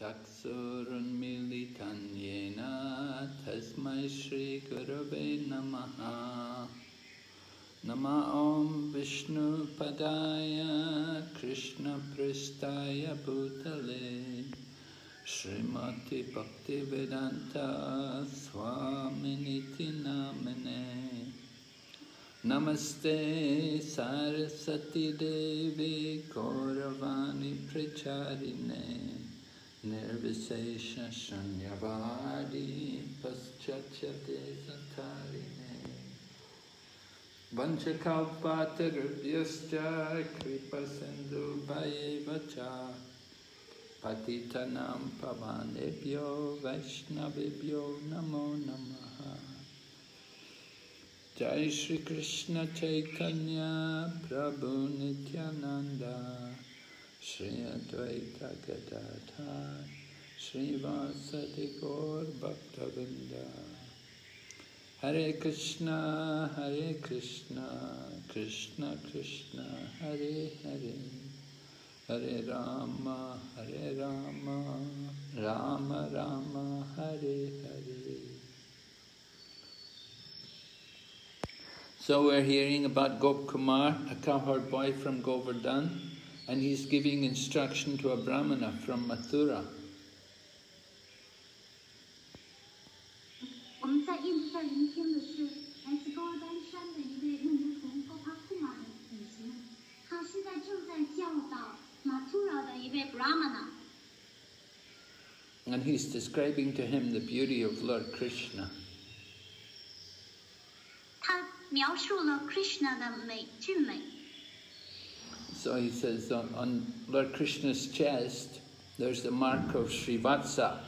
चक्षुरुन्मिलितं येन तस्मै श्रीगुरवे नमः। नम ॐ विष्णुपदाय, कृष्णपृष्ठाय भूतले। श्रीमतिभक्तिवेदान्ता स्वामिनिति नामिने। नमस्ते सरस्वती देवी गौरवाणी प्रचारिणे। निर्विशेषशून्यवादी पश्चाच्यदेशतारिणे वंशकल्पातरुभ्यश्च कृपसिन्धुभयैव च। पतितनां पवानेभ्यो वैष्णवेभ्यो नमो नमः। जय Shri Krishna Sri Advaita Gadadhar, Shri Vasadi Gaur Bhakta Vrinda. Hare Krishna, Hare Krishna, Krishna Krishna, Hare Hare. Hare Rama, Hare Rama, Rama Rama, Hare Hare. So we're hearing about Gop Kumar, a cowherd boy from Govardhan and he's giving instruction to a brahmana from Mathura. 我们在印度在聆听的是来自高尔丹山的一位牧牛童高帕库玛的旅行，他现在正在教导马图拉的一位 Brahmana， And he's describing to him the beauty of Lord Krishna. 他描述了 Krishna 的美俊美。 So he says on, on Lord Krishna's chest, there's the mark of Srivatsa,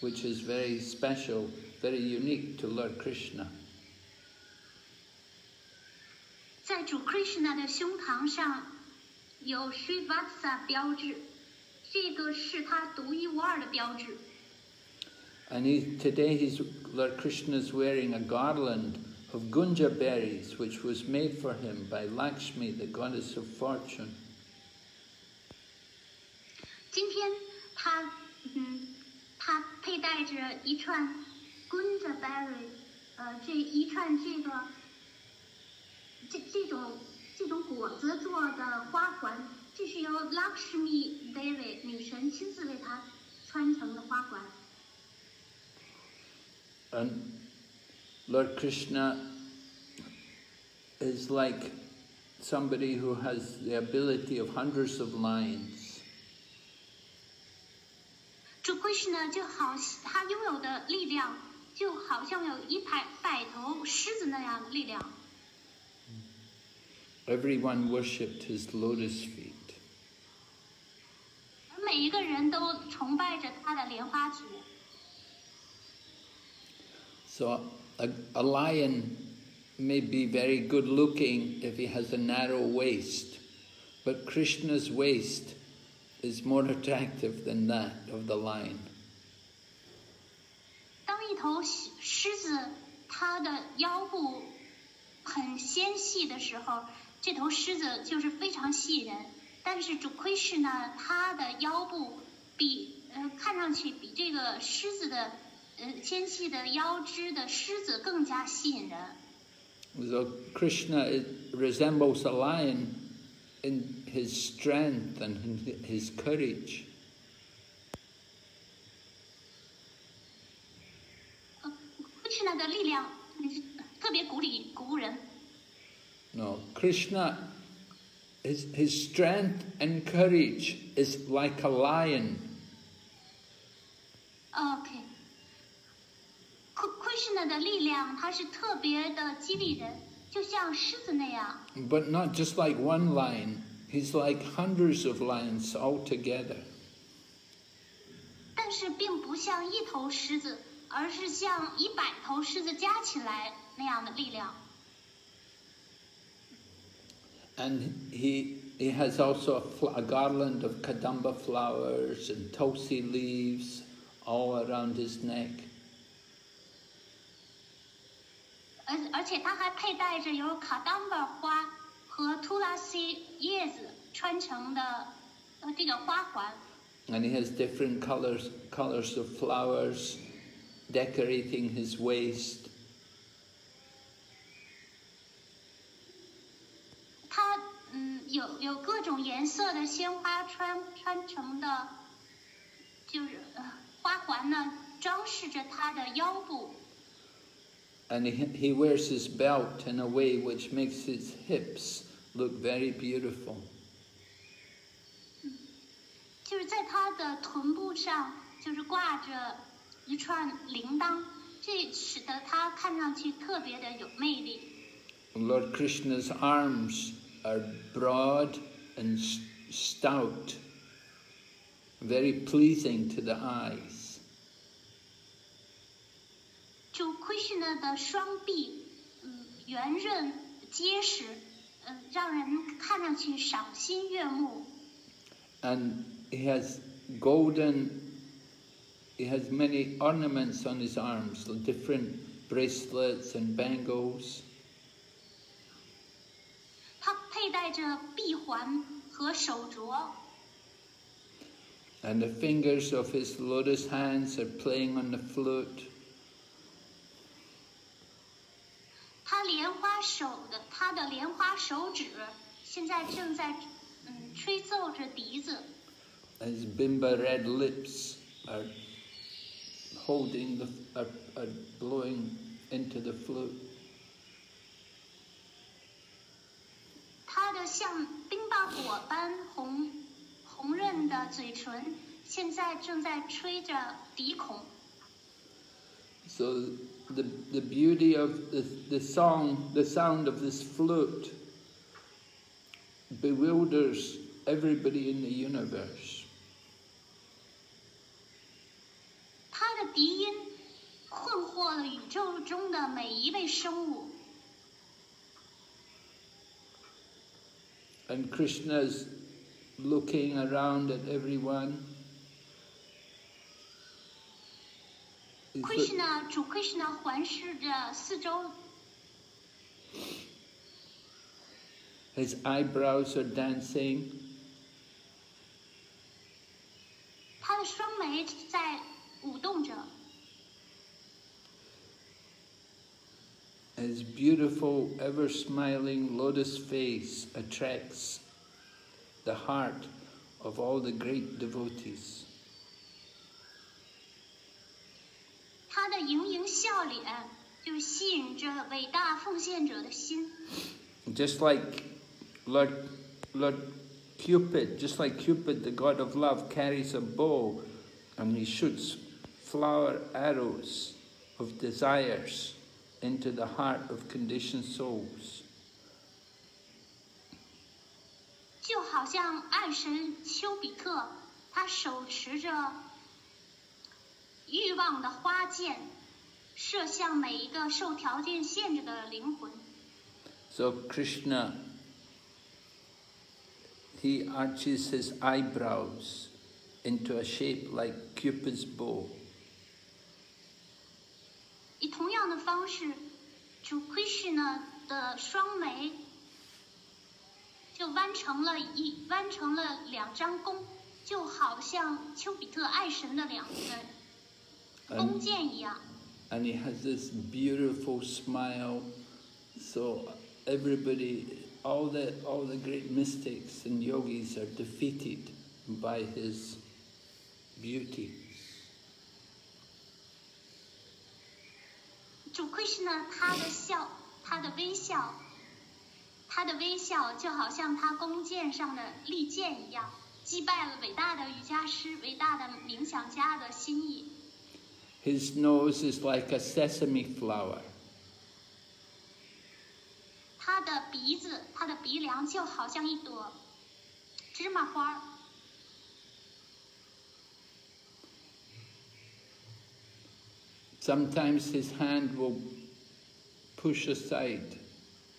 which is very special, very unique to Lord Krishna. 在主 Krishna 的胸膛上有 Srivatsa 标志，这个是他独一无二的标志。 And he, today he's, Lord Krishna is wearing a garland of gunja berries, which was made for him by Lakshmi, the goddess of fortune. 今天他嗯，他佩戴着一串 Gunja berry，呃，这一串这个这这种这种果子做的花环，这是由 Lakshmi Devi 女神亲自为他穿成的花环。 And Lord Krishna is like somebody who has the ability of hundreds of lions. 主 Krishna 就好，他拥有的力量就好像有一排百头狮子那样的力量。 Everyone worshipped his lotus feet. 而每一个人都崇拜着他的莲花指。 So a, a lion may be very good looking if he has a narrow waist, but Krishna's waist is more attractive than that of the lion. 当一头狮子它的腰部很纤细的时候，这头狮子就是非常吸引人。但是主窥视呢，它的腰部比呃看上去比这个狮子的呃纤细的腰肢的狮子更加吸引人。 So Krishna is, resembles a lion in his strength and in his courage. 呃，窥视呢的力量嗯特别鼓励鼓舞人。 No, Krishna, his, his strength and courage is like a lion. OK，窥窥视呢的力量，它是特别的激励人，就像狮子那样。 But not just like one lion, He's like hundreds of lions all together. And he he has also a, a garland of kadamba flowers and tulsi leaves all around his neck. 而而且他还佩戴着有卡丹巴花。和图拉西叶子穿成的呃这个花环。And he has different colors, colors of flowers decorating his waist. 他嗯有有各种颜色的鲜花穿穿成的，就是呃花环呢装饰着他的腰部。And he, he wears his belt in a way which makes his hips look very beautiful. 就是在他的臀部上，就是挂着一串铃铛，这使得他看上去特别的有魅力。 Lord Krishna's arms are broad and s- stout, very pleasing to the eyes. 就 Krishna 的双臂，嗯，圆润结实，嗯，让人看上去赏心悦目。 And he has golden, he has many ornaments on his arms, different bracelets and bangles. 他佩戴着臂环和手镯， And the fingers of his lotus hands are playing on the flute. 他莲花手的他的莲花手指现在正在嗯吹奏着笛子，His bimba red lips are holding the, are, are blowing into the flute. 他的像冰霸火般红红润的嘴唇现在正在吹着笛孔。So the, the beauty of the, the song, the sound of this flute bewilders everybody in the universe. 他的笛音困惑了宇宙中的每一位生物。 And Krishna's looking around at everyone. Krishna 主 Krishna 环视着四周， his eyebrows are dancing. 他的双眉在舞动着， His beautiful, ever smiling lotus face attracts the heart of all the great devotees. 他的盈盈笑脸就吸引着伟大奉献者的心， Just like Lord, Lord Cupid, just like Cupid, the god of love, carries a bow and he shoots flower arrows of desires into the heart of conditioned souls. 就好像爱神丘比特，他手持着 欲望的花箭，射向每一个受条件限制的灵魂。So Krishna, he arches his eyebrows into a shape like Cupid's bow. 以同样的方式，主 Krishna 的双眉就弯成了一弯成了两张弓，就好像丘比特爱神的两个弓 And, 箭一样。 and he has this beautiful smile. So everybody, all the, all the great mystics and yogis are defeated by his beauty. 主 Krishna 他的笑，他的微笑，他的微笑就好像他弓箭上的利箭一样，击败了伟大的瑜伽师、伟大的冥想家的心意。 His nose is like a sesame flower. 他的鼻子，他的鼻梁就好像一朵芝麻花儿。 Sometimes his hand will push aside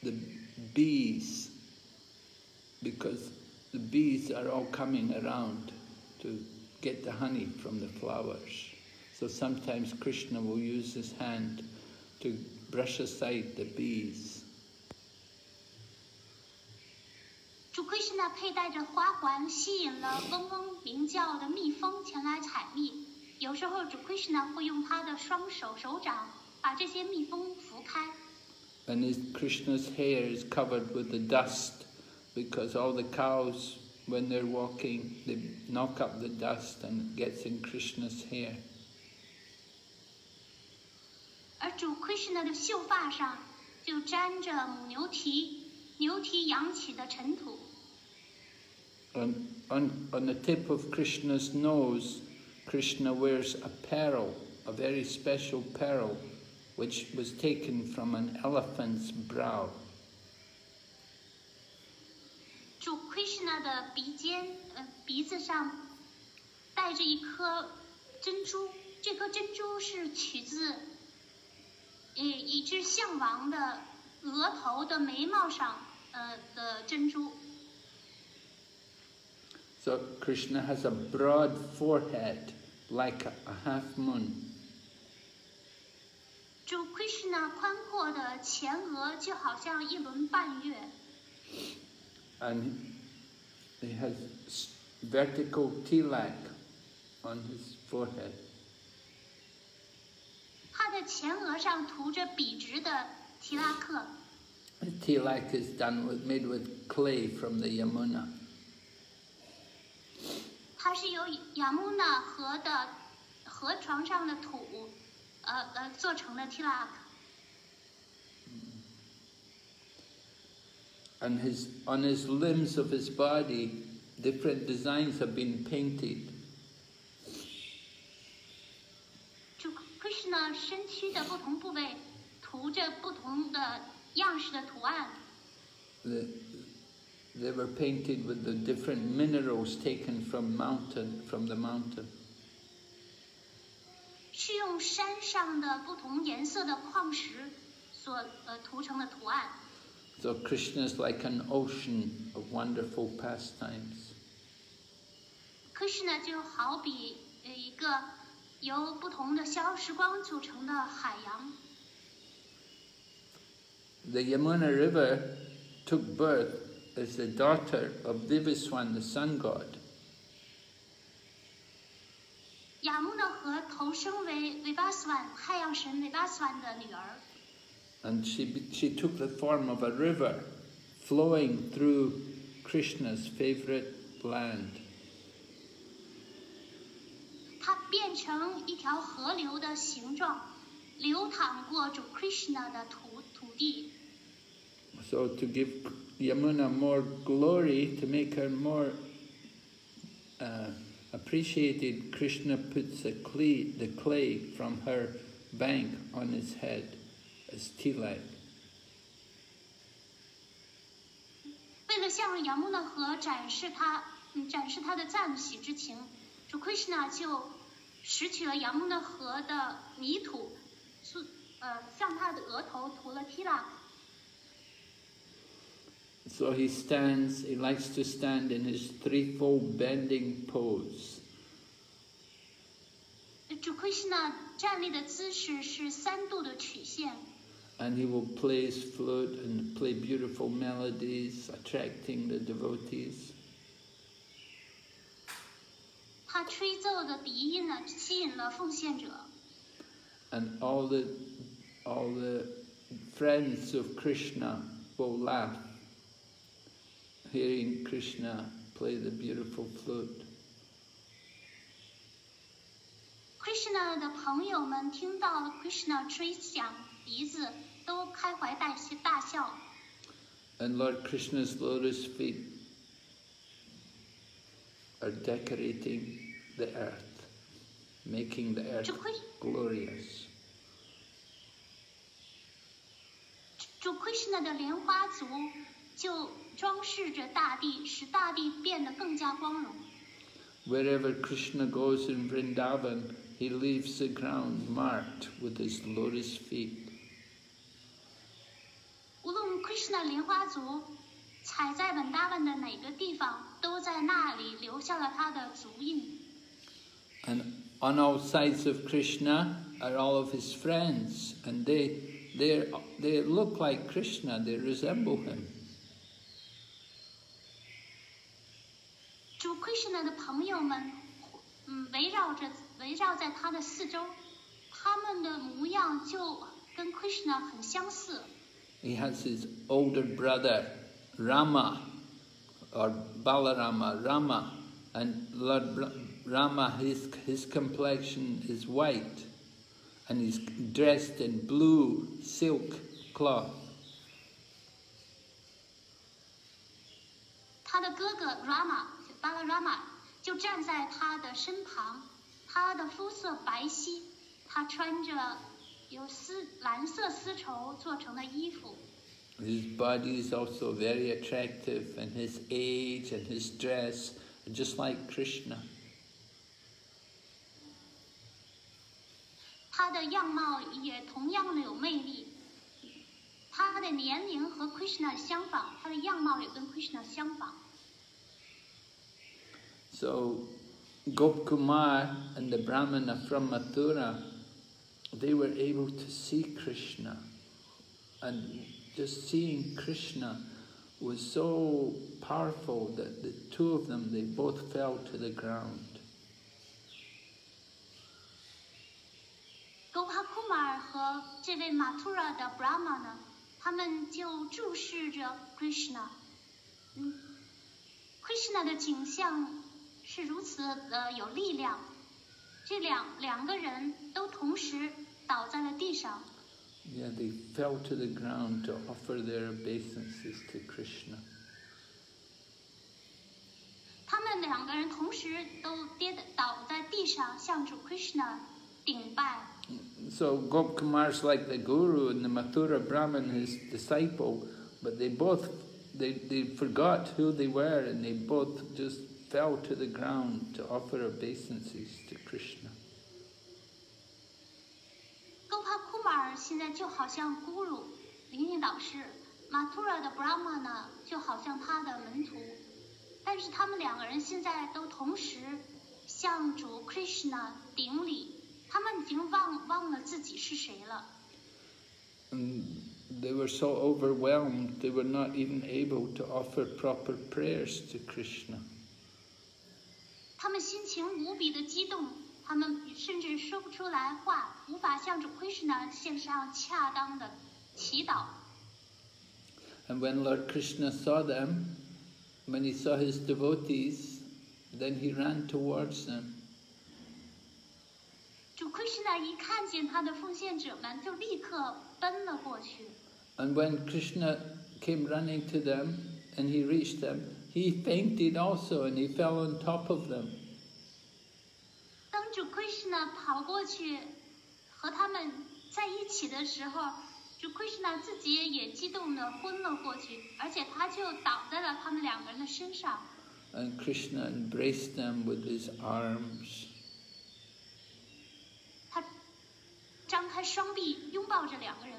the bees because the bees are all coming around to get the honey from the flowers. So sometimes Krishna will use his hand to brush aside the bees. 主 k Krishna 佩戴着花环，吸引了嗡嗡鸣叫的蜜蜂前来采蜜。有时候主 Krishna 会用他的双手手掌把这些蜜蜂拂开。And his, Krishna's hair is covered with the dust because all the cows, when they're walking, they knock up the dust and it gets in Krishna's hair. 而主 Krishna 的秀发上就沾着母牛蹄牛蹄扬起的尘土。On, on, on the tip of Krishna's nose, Krishna wears a pearl, a very special pearl, which was taken from an elephant's brow. 主 Krishna 的鼻尖，呃，鼻子上带着一颗珍珠，这颗珍珠是取自， 呃，一只象王的额头的眉毛上，呃的珍珠。So Krishna has a broad forehead, like a, a half moon. 主 Krishna 宽阔的前额就好像一轮半月。 and he has s- vertical tilak on his forehead. 他的前额上涂着笔直的提拉克， The tilak is done with, made with clay from the Yamuna. 它是由雅穆纳河的河床上的土，呃呃做成的提拉克。 And his, on his limbs of his body, different designs have been painted. 主 Krishna 身躯的不同部位涂着不同的样式的图案，The, they were painted with the different minerals taken from mountain, from the mountain. 是用山上的不同颜色的矿石所呃涂成的图案。So Krishna is like an ocean of wonderful pastimes. Krishna 就好比呃一个 由不同的消时光组成的海洋。 The Yamuna River took birth as the daughter of Vivaswan, the sun god. 雅穆纳河投生为维巴斯万太阳神维巴斯万的女儿， And she, be- she took the form of a river flowing through Krishna's favorite land. 变成一条河流的形状，流淌过主 Krishna 的土土地。So to give Yamuna more glory, to make her more uh, appreciated, Krishna puts the clay, the clay from her bank on his head as tilak. 为了向雅穆纳河展示他嗯展示他的赞许之情，主 Krishna 就拾取了雅穆纳河的泥土，是呃向他的额头涂了 tila。So he stands, he likes to stand in his threefold bending pose. 主 Krishna 站立的姿势是三度的曲线，And he will play his flute and play beautiful melodies, attracting the devotees. 他吹奏的笛音呢吸引了奉献者， And all the, all the friends of Krishna will laugh, hearing Krishna play the beautiful flute. Krishna 的朋友们听到 Krishna 吹响笛子，都开怀大笑大笑。 And Lord Krishna's lotus feet are decorating the earth, making the earth 主 Kri- glorious. 主 Krishna 的莲花足就装饰着大地，使大地变得更加光荣。 Wherever Krishna goes in Vrindavan, he leaves the ground marked with his lotus feet. 无论 Krishna 莲花足踩在稳达文的哪个地方，都在那里留下了他的足印。 and on all sides of Krishna are all of his friends, and they, they they look like Krishna, they resemble him. He has his older brother, Rama, or Balarama, Rama, and Lord Rama, his, his complexion is white and he's dressed in blue silk cloth. His body is also very attractive, and his age and his dress are just like Krishna. 他的样貌也同样的有魅力。他的年龄和 Krishna 相仿，他的样貌也跟 Krishna 相仿。 So, Gopkumar and the Brahmana from Mathura, they were able to see Krishna. And just seeing Krishna was so powerful that the two of them, they both fell to the ground. 和这位马图拉的 Brahma 呢，他们就注视着 Krishna。嗯，Krishna 的景象是如此的有力量，这两两个人都同时倒在了地上，Yeah, they fell to the ground to offer their obeisances to Krishna. 他们两个人同时都跌倒在地上，向主 Krishna 顶拜。So Gopkumar's like the guru and the Mathura Brahman his disciple, but they both they, they forgot who they were and they both just fell to the ground to offer obeisances to Krishna. 勾帕库马尔现在就好像 Guru 灵性导师，马图拉的 Brahma 呢就好像他的门徒，但是他们两个人现在都同时向主 Krishna 顶礼， 他们已经忘忘了自己是谁了。 And they were so overwhelmed they were not even able to offer proper prayers to Krishna. 他们心情无比的激动，他们甚至说不出来话，无法向主 Krishna 献上恰当的祈祷。 And when Lord Krishna saw them, when he saw his devotees, then he ran towards them. 主 Krishna 一看见他的奉献者们，就立刻奔了过去。 And when Krishna came running to them and he reached them, he fainted also and he fell on top of them. 当主 Krishna 跑过去和他们在一起的时候，主 Krishna 自己也激动的昏了过去，而且他就倒在了他们两个人的身上。 And Krishna embraced them with his arms. 张开双臂拥抱着两个人。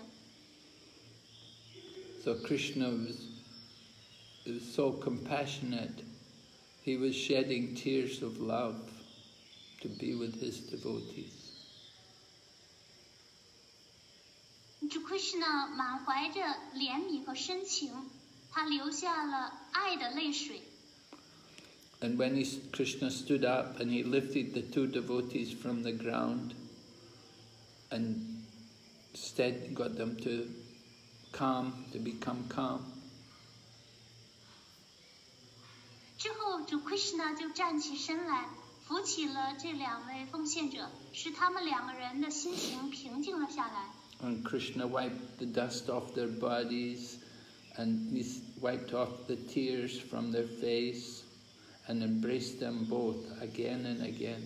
So Krishna was, was so compassionate. He was shedding tears of love to be with his devotees. 主 Krishna 满怀着怜悯和深情，他流下了爱的泪水。 And when he, Krishna stood up and he lifted the two devotees from the ground and stead got them to calm, to become calm. 之后，主 Krishna 就站起身来，扶起了这两位奉献者，使他们两个人的心情平静了下来。 And Krishna wiped the dust off their bodies and he s- wiped off the tears from their face and embraced them both again and again.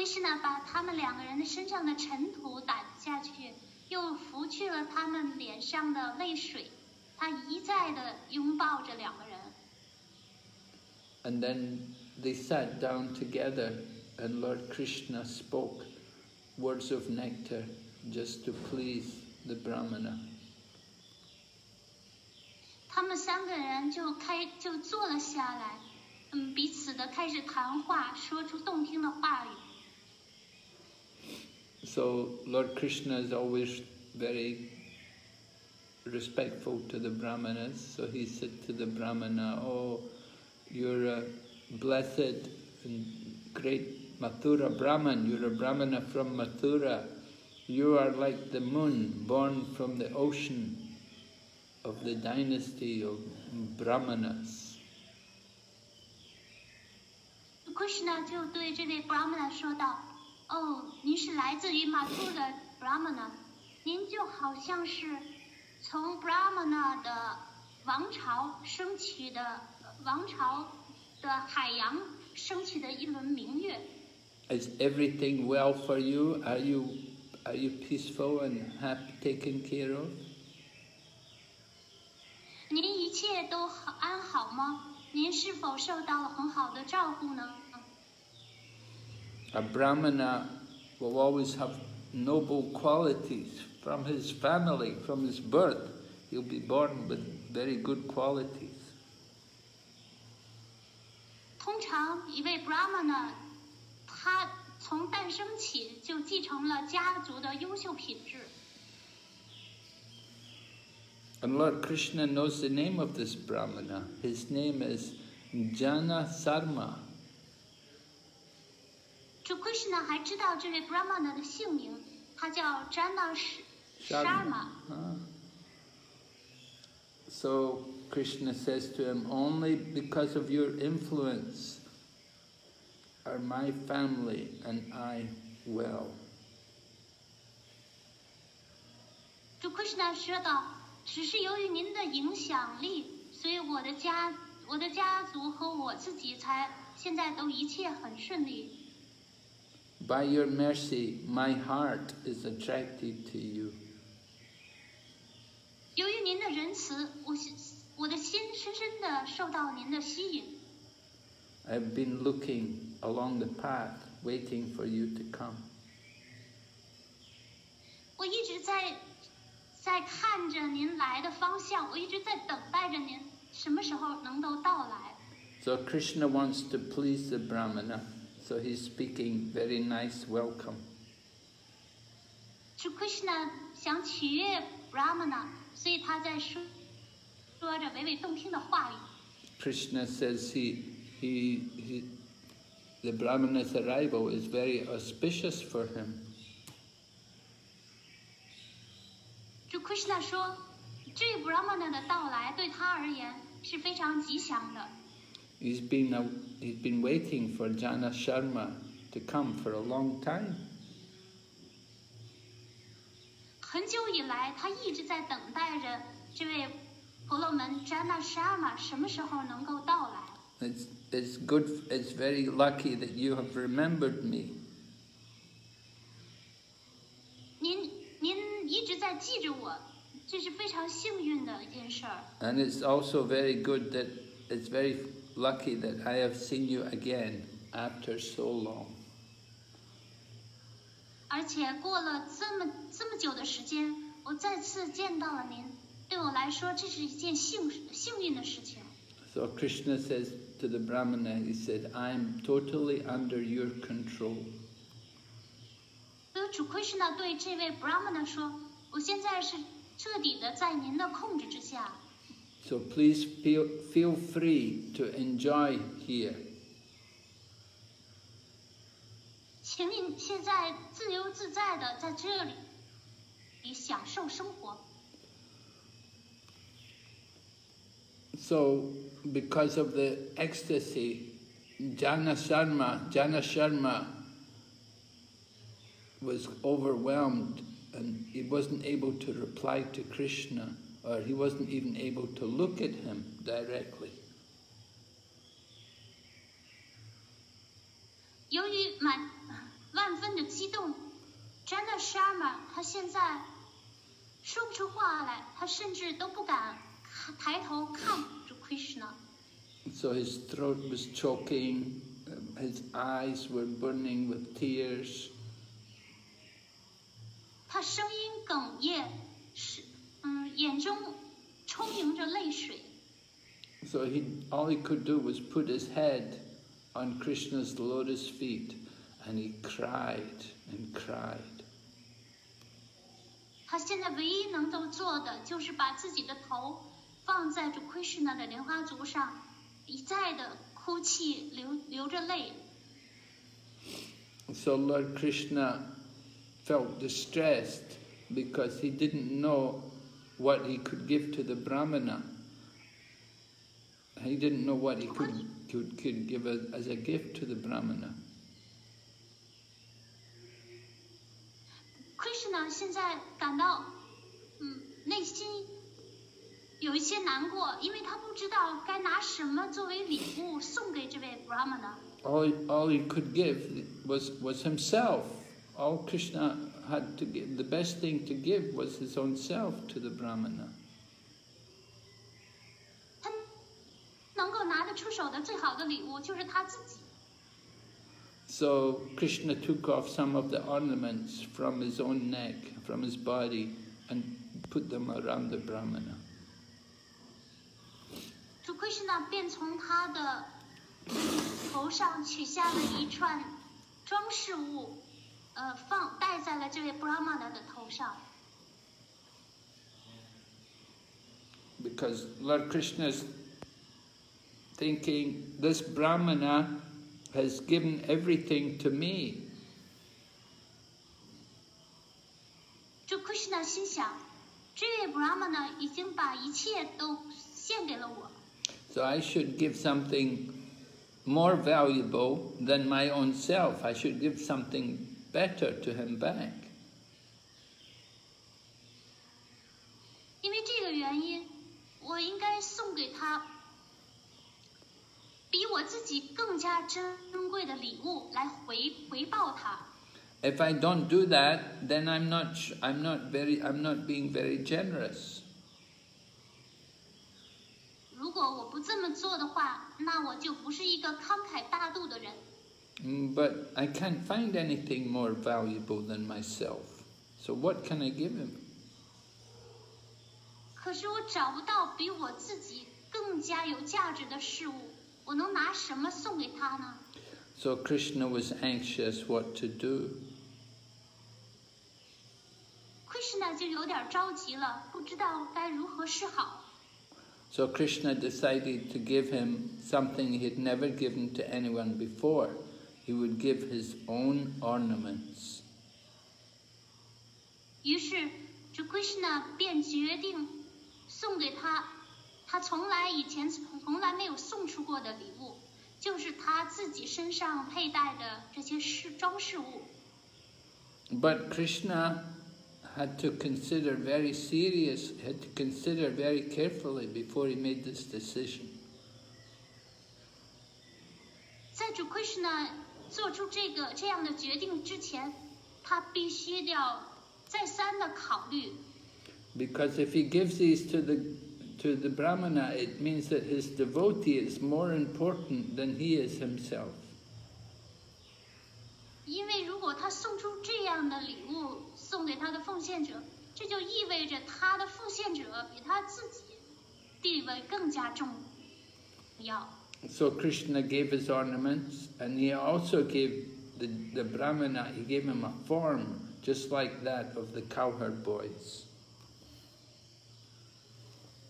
Krishna 把他们两个人的身上的尘土掸下去，又拂去了他们脸上的泪水。他一再的拥抱着两个人。And then they sat down together and Lord Krishna spoke words of nectar just to please the Brahmana. 他们三个人就开就坐了下来，嗯，彼此的开始谈话，说出动听的话语。So Lord Krishna is always very respectful to the brahmanas. So he said to the brahmana, "Oh, you're a blessed and great Mathura Brahman. You're a brahmana from Mathura. You are like the moon, born from the ocean of the dynasty of brahmanas." Krishna 就对这位 Brahmana 说道：“ 哦，您是来自于马图的 Brahmana，您就好像是从 Brahmana 的王朝升起的王朝的海洋升起的一轮明月。” Is everything well for you? Are you are you peaceful and happy, taken care of? 您一切都好安好吗？您是否受到了很好的照顾呢 A brahmana will always have noble qualities from his family, from his birth. He'll be born with very good qualities. And Lord Krishna knows the name of this brahmana. His name is Jana Sharma. 主 Krishna 还知道这位 Brahmana 的姓名，他叫 Jana Sharma。 So Krishna says to him, only because of your influence are my family and I well. 主 Krishna 说道：“只是由于您的影响力，所以我的家、我的家族和我自己才现在都一切很顺利。” By your mercy, my heart is attracted to you. 由于您的仁慈，我我的心深深的受到您的吸引。 I've been looking along the path, waiting for you to come. 我一直在在看着您来的方向，我一直在等待着您什么时候能够到来。 So Krishna wants to please the Brahmana. So he's speaking very nice welcome. 是 Krishna 想取悦 Brahmana，所以他在说说着娓娓动听的话语。 Krishna says he, he, he, the Brahmana's arrival is very auspicious for him. 就 Krishna 说，这位 Brahmana 的到来对他而言是非常吉祥的。 He's been, a, he's been waiting for Jana Sharma to come for a long time. 很久以来，他一直在等待着这位婆罗门 Jana Sharma 什么时候能够到来。 It's, it's good, it's very lucky that you have remembered me. 您您一直在记着我，这是非常幸运的一件事儿。 And it's also very good that it's very lucky that I have seen you again after so long. 而且过了这么这么久的时间，我再次见到了您，对我来说这是一件幸幸运的事情。 So Krishna says to the Brahmana, he said, I'm totally under your control. 所以主 Krishna 对这位 Brahmana 说：“我现在是彻底的在您的控制之下， So please feel, feel free to enjoy here. 请您现在自由自在的在这里，里享受生活。 So because of the ecstasy, Jana Sharma, Jana Sharma was overwhelmed and he wasn't able to reply to Krishna or he wasn't even able to look at him directly. 由于满万分的激动，Jana Sharma 他现在说不出话来，他甚至都不敢看抬头看主 Krishna。 So his throat was choking, um, his eyes were burning with tears. 他声音哽咽，是 嗯，眼中充盈着泪水。 So he, all he could do was put his head on Krishna's lotus feet and he cried and cried. 他现在唯一能够做的就是把自己的头放在主 Krishna 的莲花足上，一再的哭泣，流流着泪。 So Lord Krishna felt distressed because he didn't know what he could give to the Brahmana. He didn't know what he could, could, could give a, as a gift to the Brahmana. Krishna 现在感到，嗯，内心有一些难过，因为他不知道该拿什么作为礼物送给这位 Brahmana。 All, all he could give was, was himself. All Krishna had to give, the best thing to give was his own self to the Brahmana. 他能够拿得出手的最好的礼物就是他自己。 So Krishna took off some of the ornaments from his own neck, from his body, and put them around the Brahmana. 主 Krishna 便从他的头上取下了一串装饰物， 呃，放戴在了这位 Brahmana 的头上。 Because Lord Krishna is thinking, this Brahmana has given everything to me. 主 Krishna 心想，这位 Brahmana 已经把一切都献给了我， So I should give something more valuable than my own self. I should give something better to him back. 因为这个原因，我应该送给他比我自己更加珍贵的礼物来回回报他。 If I don't do that, then I'm not, sh- I'm not very, I'm not being very generous. 如果我不这么做的话，那我就不是一个慷慨大度的人。 Mm, But I can't find anything more valuable than myself. So what can I give him? 可是我找不到比我自己更加有价值的事物，我能拿什么送给他呢？ So Krishna was anxious what to do. Krishna 就有点着急了，不知道该如何是好。 So Krishna decided to give him something he had never given to anyone before. He would give his own ornaments. 于是，这 Krishna 便决定送给他他从来以前从来没有送出过的礼物，就是他自己身上佩戴的这些饰装饰物。 But Krishna had to consider very serious, had to consider very carefully before he made this decision. 在主 Krishna 做出这个这样的决定之前，他必须要再三的考虑，Because if he gives these to the to the Brahmana, it means that his devotee is more important than he is himself. 因为如果他送出这样的礼物送给他的奉献者，这就意味着他的奉献者比他自己地位更加重要。So Krishna gave his ornaments, and he also gave the, the Brahmana, he gave him a form just like that of the cowherd boys.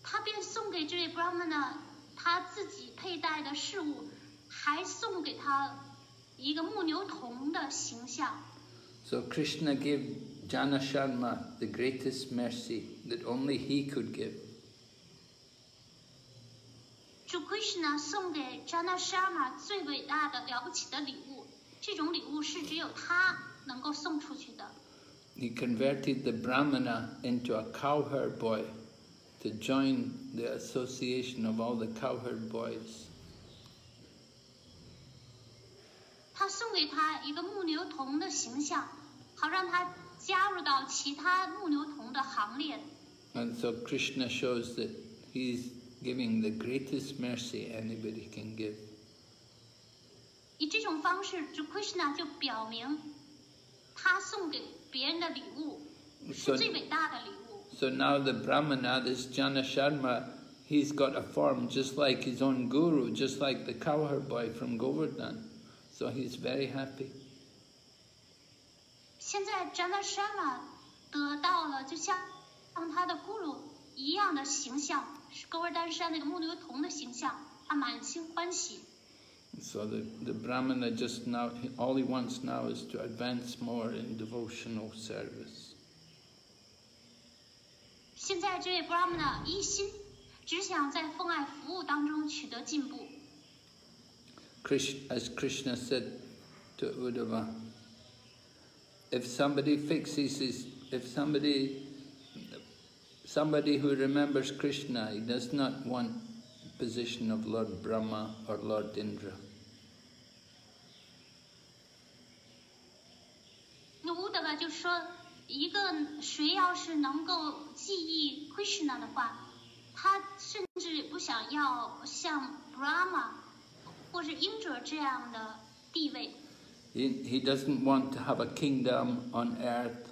他便送给这位 Brahmana 他自己佩戴的饰物，还送给他一个木牛童的形象。 So Krishna gave Jana Sharma the greatest mercy that only he could give. 主 Krishna 送给 Jana Sharma 最伟大的、了不起的礼物，这种礼物是只有他能够送出去的。 He converted the Brahmana into a cowherd boy to join the association of all the cowherd boys. 他送给他一个木牛童的形象，好让他加入到其他木牛童的行列。 And so Krishna shows that he's giving the greatest mercy anybody can give. 以这种方式，主 Krishna 就表明，他送给别人的礼物 So, 是最伟大的礼物。 so now the Brahmana, this Jana Sharma, he's got a form just like his own guru, just like the cowherd boy from Govardhan. So he's very happy. 现在 Jana Sharma 得到了就像像他的咕噜一样的形象，是 勾儿丹山那个木牛童的形象，他满心欢喜。 So the, the Brahmana just now, all he wants now is to advance more in devotional service. 现在这位 Brahmana 一心只想在奉爱服务当中取得进步。 Krish, as Krishna said to Uddhava, if somebody fixes his, if somebody, Somebody who remembers Krishna, he does not want position of Lord Brahma or Lord Indra. He, he doesn't want to have a kingdom on earth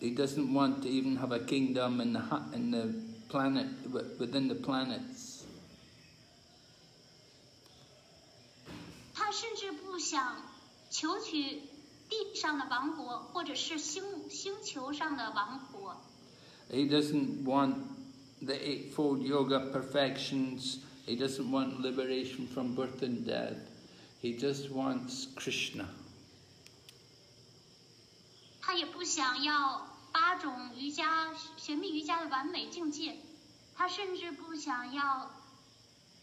He doesn't want to even have a kingdom in the, ha- in the planet, wi- within the planets. 他甚至不想求取地上的王国，或者是星星球上的王国。 He doesn't want the Eightfold Yoga perfections. He doesn't want liberation from birth and death. He just wants Krishna. 他也不想要八种瑜伽、玄秘瑜伽的完美境界，他甚至不想要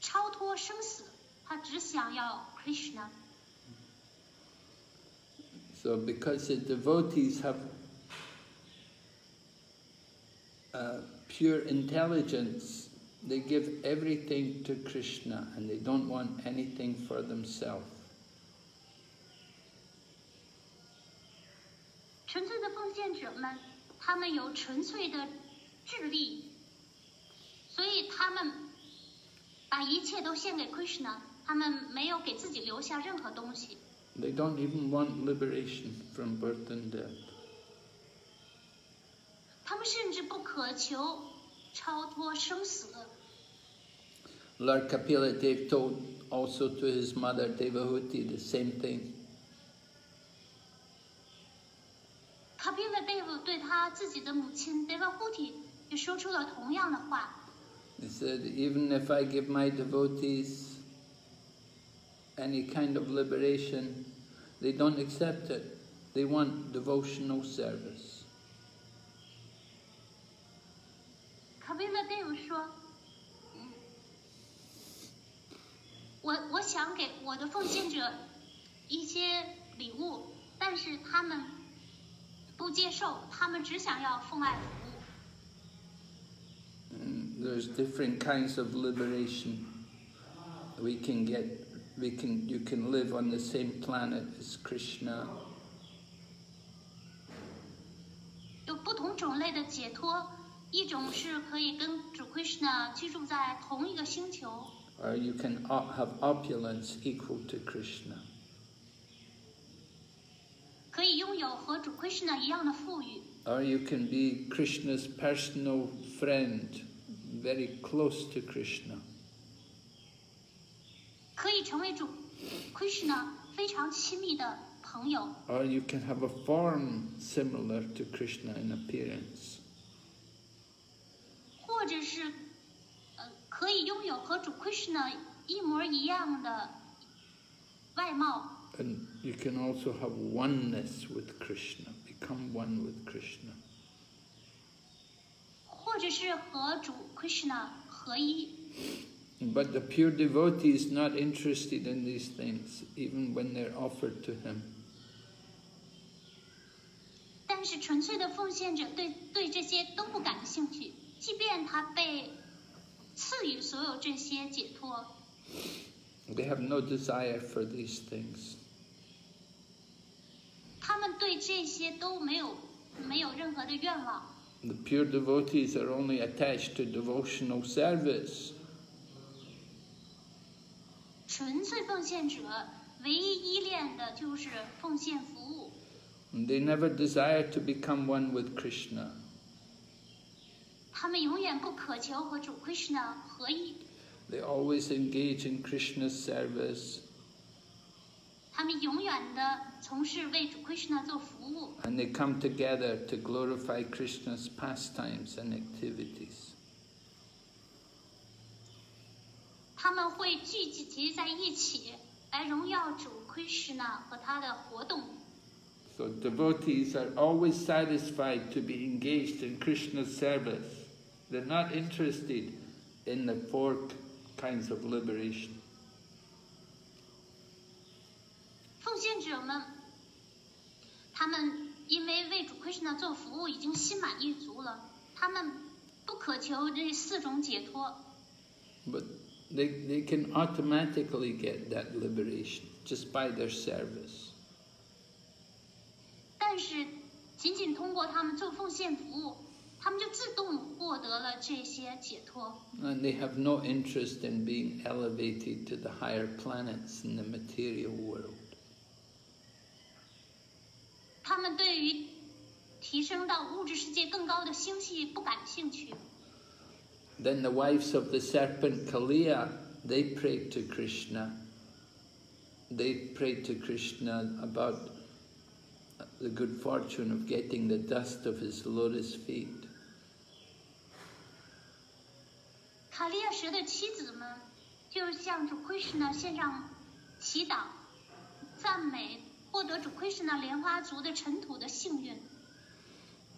超脱生死，他只想要 Krishna。So because the devotees have uh, pure intelligence, they give everything to Krishna and they don't want anything for themselves. 纯粹的奉献者们，他们有纯粹的智力，所以他们把一切都献给 Krishna，他们没有给自己留下任何东西。 They don't even want liberation from birth and death. 他们甚至不渴求超脱生死。 Lord Kapila Dev told also to his mother Devahuti the same thing. 他自己的母亲 Devahuti 也说出了同样的话。He said, even if I give my devotees any kind of liberation, they don't accept it. They want devotional service. 卡皮勒 Dev 说：“嗯，我我想给我的奉献者一些礼物，但是他们不接受，他们只想要奉爱服务。 And there's different kinds of liberation. We can get, we can, you can live on the same planet as Krishna. 有不同种类的解脱，一种是可以跟主 Krishna 居住在同一个星球， Or you can o- have opulence equal to Krishna. 可以拥有和主 Krishna 一样的富裕， Or you can be Krishna's personal friend, very close to Krishna. 可以成为主 Krishna 非常亲密的朋友， Or you can have a form similar to Krishna in appearance. 或者是呃可以拥有和主 Krishna 一模一样的外貌， And you can also have oneness with Krishna, become one with Krishna. 或者是和主 Krishna 合一。 But the pure devotee is not interested in these things, even when they're offered to him. 但是纯粹的奉献者对对这些都不感兴趣，即便他被赐予所有这些解脱， They have no desire for these things. 他们对这些都没有没有任何的愿望。 The pure devotees are only attached to devotional service. 纯粹奉献者唯一依恋的就是奉献服务， And they never desire to become one with Krishna. 他们永远不渴求和主 Krishna 合一， They always engage in Krishna's service. 他们永远的从事为主 Krishna 做服务， and they come together to glorify Krishna's pastimes and activities. 他们会聚集在一起来荣耀主 Krishna 和他的活动。 So devotees are always satisfied to be engaged in Krishna's service. They're not interested in the four kinds of liberation. 奉献者们，他们因为为主 Krishna 做服务已经心满意足了，他们不渴求这四种解脱，But they, they can automatically get that liberation just by their service. 但是仅仅通过他们做奉献服务，他们就自动获得了这些解脱。And they have no interest in being elevated to the higher planets in the material world. 他们对于提升到物质世界更高的星系不感兴趣。 Then the wives of the serpent Kaliya, they prayed to Krishna. They prayed to Krishna about the good fortune of getting the dust of his lotus feet. 卡利亚什的妻子们就向主 Krishna 献上祈祷、赞美， 获得主 Krishna 莲花族的尘土的幸运。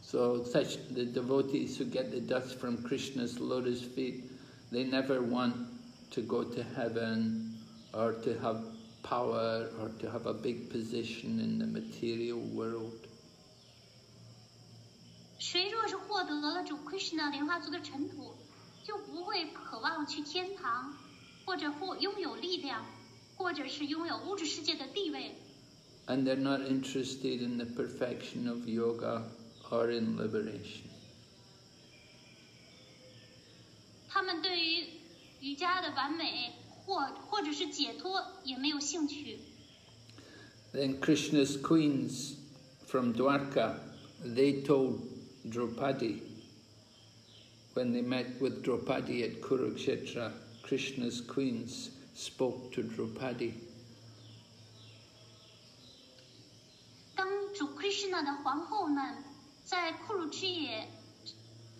So such the devotees who get the dust from Krishna's lotus feet, they never want to go to heaven or to have power or to have a big position in the material world. 谁若是获得了主 Krishna 莲花族的尘土，就不会渴望去天堂，或者或拥有力量，或者是拥有物质世界的地位。 And they're not interested in the perfection of yoga or in liberation. 他们对于瑜伽的完美或或者是解脱也没有兴趣。 Then Krishna's queens from Dwarka, they told Draupadi, when they met with Draupadi at Kurukshetra, Krishna's queens spoke to Draupadi. 主 Krishna 的皇后们在库鲁之野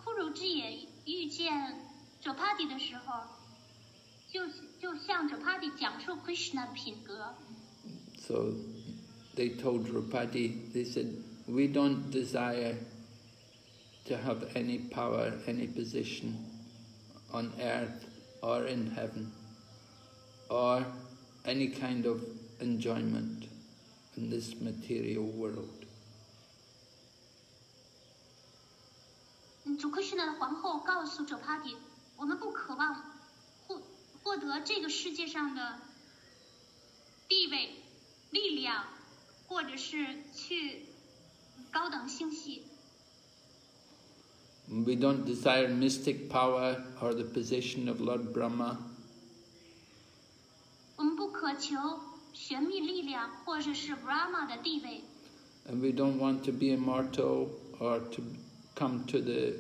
库鲁之野遇见哲帕蒂的时候，就就向哲帕蒂讲述 Krishna 的品格。 So they told Draupadi, they said, we don't desire to have any power, any position on earth or in heaven, or any kind of enjoyment in this material world. 嗯主 Krishna 的皇后告诉哲帕蒂，我们不渴望获获得这个世界上的地位、力量，或者是去高等星系。 We don't desire mystic power or the position of Lord Brahma. 我们不渴求 玄秘力量或者是 Brahma 的地位， And we don't want to be immortal or to come to the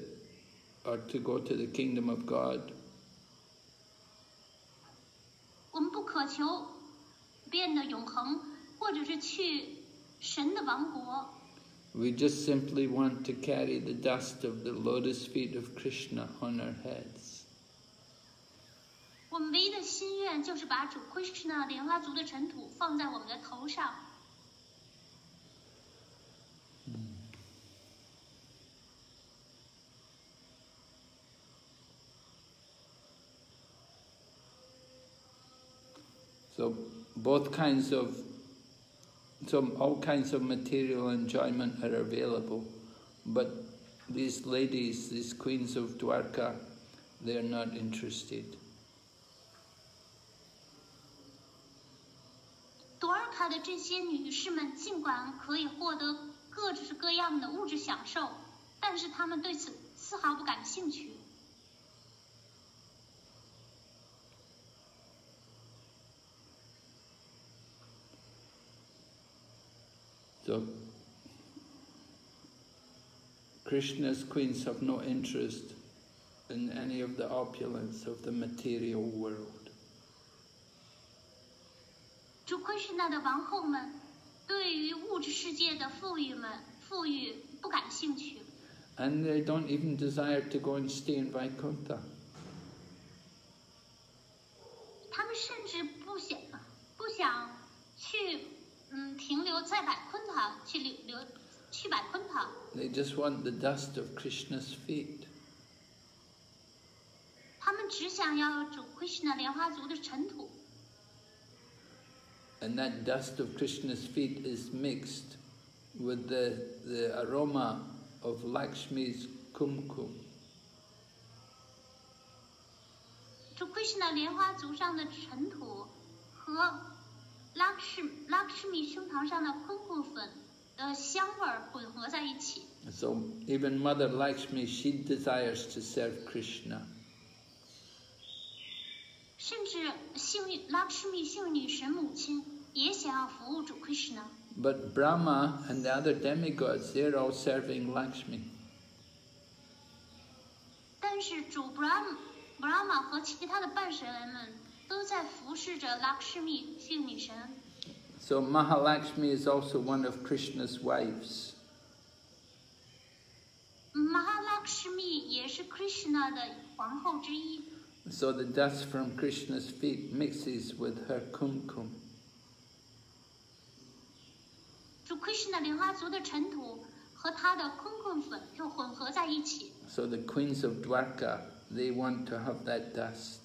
or to go to the kingdom of God. 我们不渴求变得永恒，或者是去神的王国。 We just simply want to carry the dust of the lotus feet of Krishna on our heads. 我们唯一的心愿就是把主 Krishna 莲花族的尘土放在我们的头上。 So both kinds of so all kinds of material enjoyment are available, but these ladies, these queens of Dwarka, they are not interested. 多尔卡的这些女士们，尽管可以获得各式各样的物质享受，但是她们对此丝毫不感兴趣。 So Krishna's queens have no interest in any of the opulence of the material world. 主 Krishna 的王后们对于物质世界的富裕们富裕不感兴趣，And they don't even desire to go and stay in Vaikuntha. 他们甚至不想不想去嗯停留在百昆塔去留留去百昆塔，They just want the dust of Krishna's feet. 他们只想要主 Krishna 莲花族的尘土，And that dust of Krishna's feet is mixed with the, the aroma of Lakshmi's kumkum. 主 Krishna 莲花族上的尘土和 Lakshmi Lakshmi 胸膛上的昆库粉的香味儿混合在一起。 So even Mother Lakshmi, she desires to serve Krishna. 甚至幸运 Lakshmi 幸运女神母亲也想要服务主 Krishna， But Brahma and the other demigods, they're all serving Lakshmi. 但是主 Brahm Brahma 和其他的半神们都在服侍着 Lakshmi 幸运女神。 So Mahalakshmi is also one of Krishna's wives. Mahalakshmi 也是 Krishna 的皇后之一， so the dust from Krishna's feet mixes with her kumkum. So the queens of Dwarka, they want to have that dust.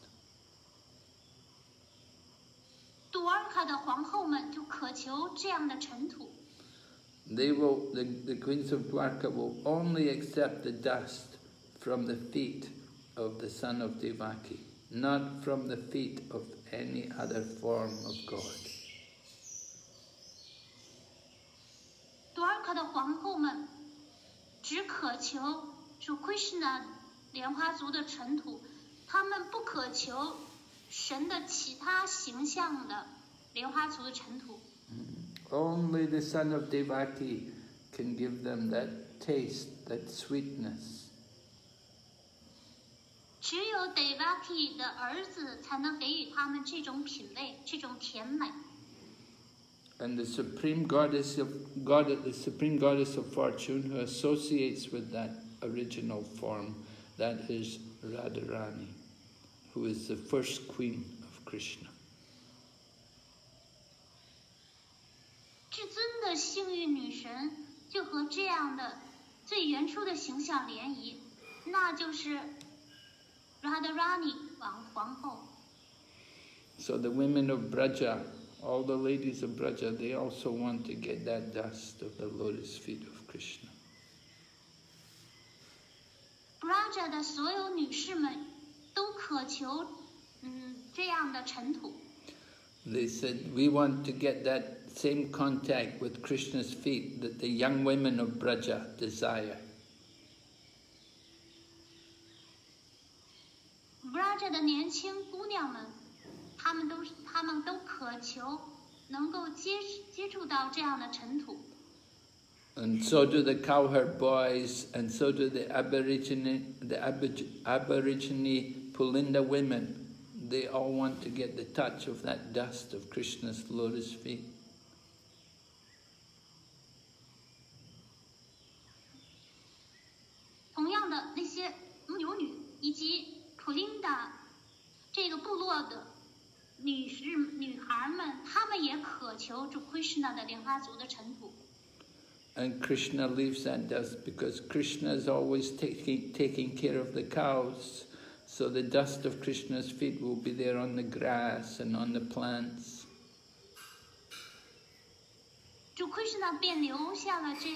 They will, the, the queens of Dwarka will only accept the dust from the feet of the son of Devaki, not from the feet of any other form of God. 杜尔卡的皇后们只渴求主 Krishna 莲花族的尘土，他们不渴求神的其他形象的莲花族的尘土。 Only the son of Devaki can give them that taste, that sweetness. 只有 Devaki 的儿子才能给予他们这种品味，这种甜美。 And the supreme goddess of God, the supreme goddess of fortune, who associates with that original form, that is Radharani, who is the first queen of Krishna. 至尊的幸运女神就和这样的最原初的形象联谊，那就是 Radharani 王皇后。 So the women of Braja, all the ladies of Braja, they also want to get that dust of the lotus feet of Krishna. Braja 的所有女士们都渴求，嗯，这样的尘土。 They said, we want to get that same contact with Krishna's feet that the young women of Braja desire. Braja 的年轻姑娘们，她们都是，她们都渴求能够接接触到这样的尘土。 And so do the cowherd boys, and so do the Aborigine, the Aborig- Aborigine Pulinda women. They all want to get the touch of that dust of Krishna's lotus feet. 同样的，那些牛女以及 普林达这个部落的女士、女孩们，她们也渴求主 Krishna 的莲花族的尘土。 And Krishna leaves that dust because Krishna is always taking, taking care of the cows. So the dust of Krishna's feet will be there on the grass and on the plants. 主 Krishna 便留下了这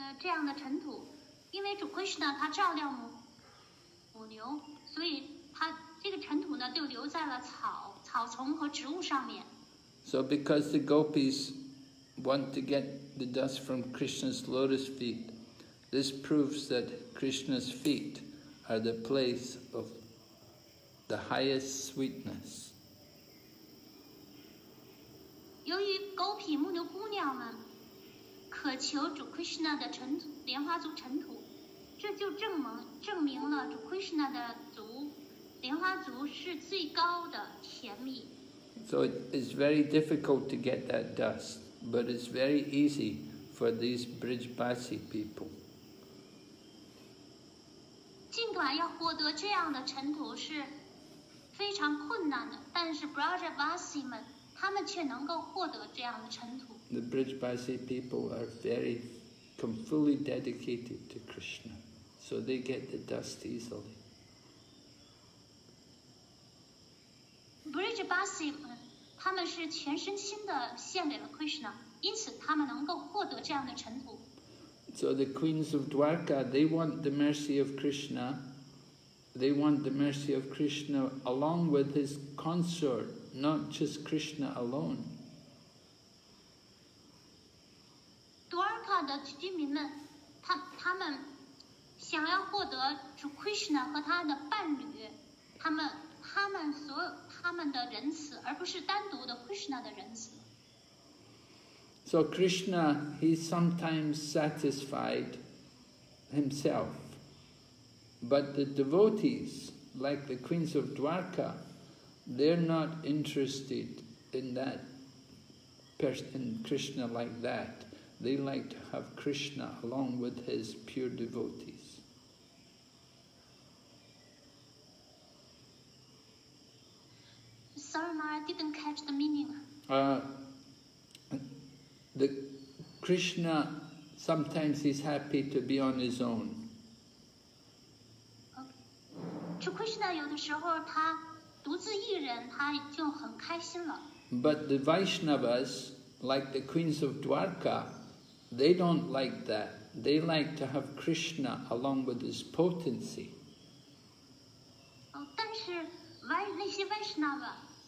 呃这样的尘土，因为主 Krishna 他照料母母牛， 所以他这个尘土呢就留在了草草丛和植物上面。 So because the gopis want to get the dust from Krishna's lotus feet, this proves that Krishna's feet are the place of the highest sweetness. 由于狗匹牧牛姑娘们渴求主 Krishna 的尘土莲花族尘土，这就证明证明了主 Krishna 的族 莲花族是最高的甜蜜。 So it is very difficult to get that dust, but it's very easy for these Brijbasi people. 尽管要获得这样的尘土是非常困难的，但是 Brajavasi 们他们却能够获得这样的尘土。 The Brijbasi people are very com- fully dedicated to Krishna, so they get the dust easily. Brijbasi 他们是全身心的献给了 the queens of Dwarka, they want the mercy of Krishna. They want the mercy of Krishna along with his consort, not just Krishna alone. 多尔卡的居民们，他他们想要获得主 Krishna 他们的仁慈，而不是单独的 Krishna 的仁慈。 So Krishna, he's sometimes satisfied himself. But the devotees, like the queens of Dwarka, they're not interested in that pers- in Krishna like that. They like to have Krishna along with his pure devotees. Sorry, Ma, I didn't catch the meaning. Uh, the Krishna sometimes he's happy to be on his own. 主 Krishna 有的时候他独自一人，他就很开心了。 But the Vaishnavas, like the queens of Dwarka, they don't like that. They like to have Krishna along with his potency. 哦，但是外那些 Vaishnava，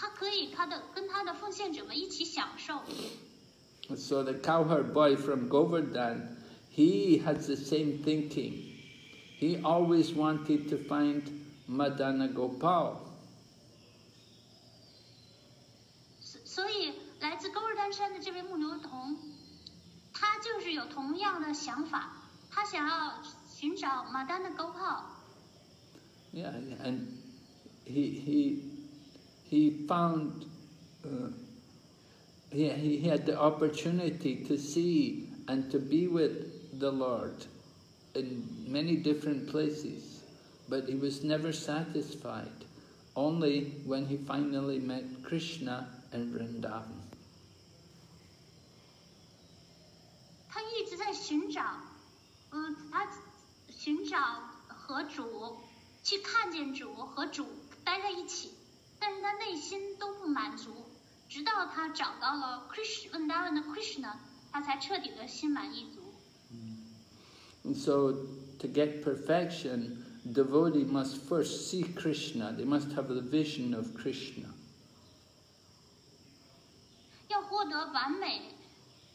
他可以他的跟他的奉献者们一起享受。 So the cowherd boy from Govardhan, he has the same thinking. He always wanted to find Madana Gopal. 所所以来自勾尔丹山的这位牧牛童，他就是有同样的想法，他想要寻找马丹的沟泡。 Yeah, and he he he found uh, he he had the opportunity to see and to be with the Lord in many different places, but he was never satisfied. Only when he finally met Krishna in Vrindavan. 他一直在寻找，嗯，他寻找和主去看见主和主待在一起， 但是他内心都不满足，直到他找到了 Krish 问达问的 Krishna，他才彻底的心满意足。And so, to get perfection, devotee must first see Krishna. They must have the vision of Krishna. 要获得完美，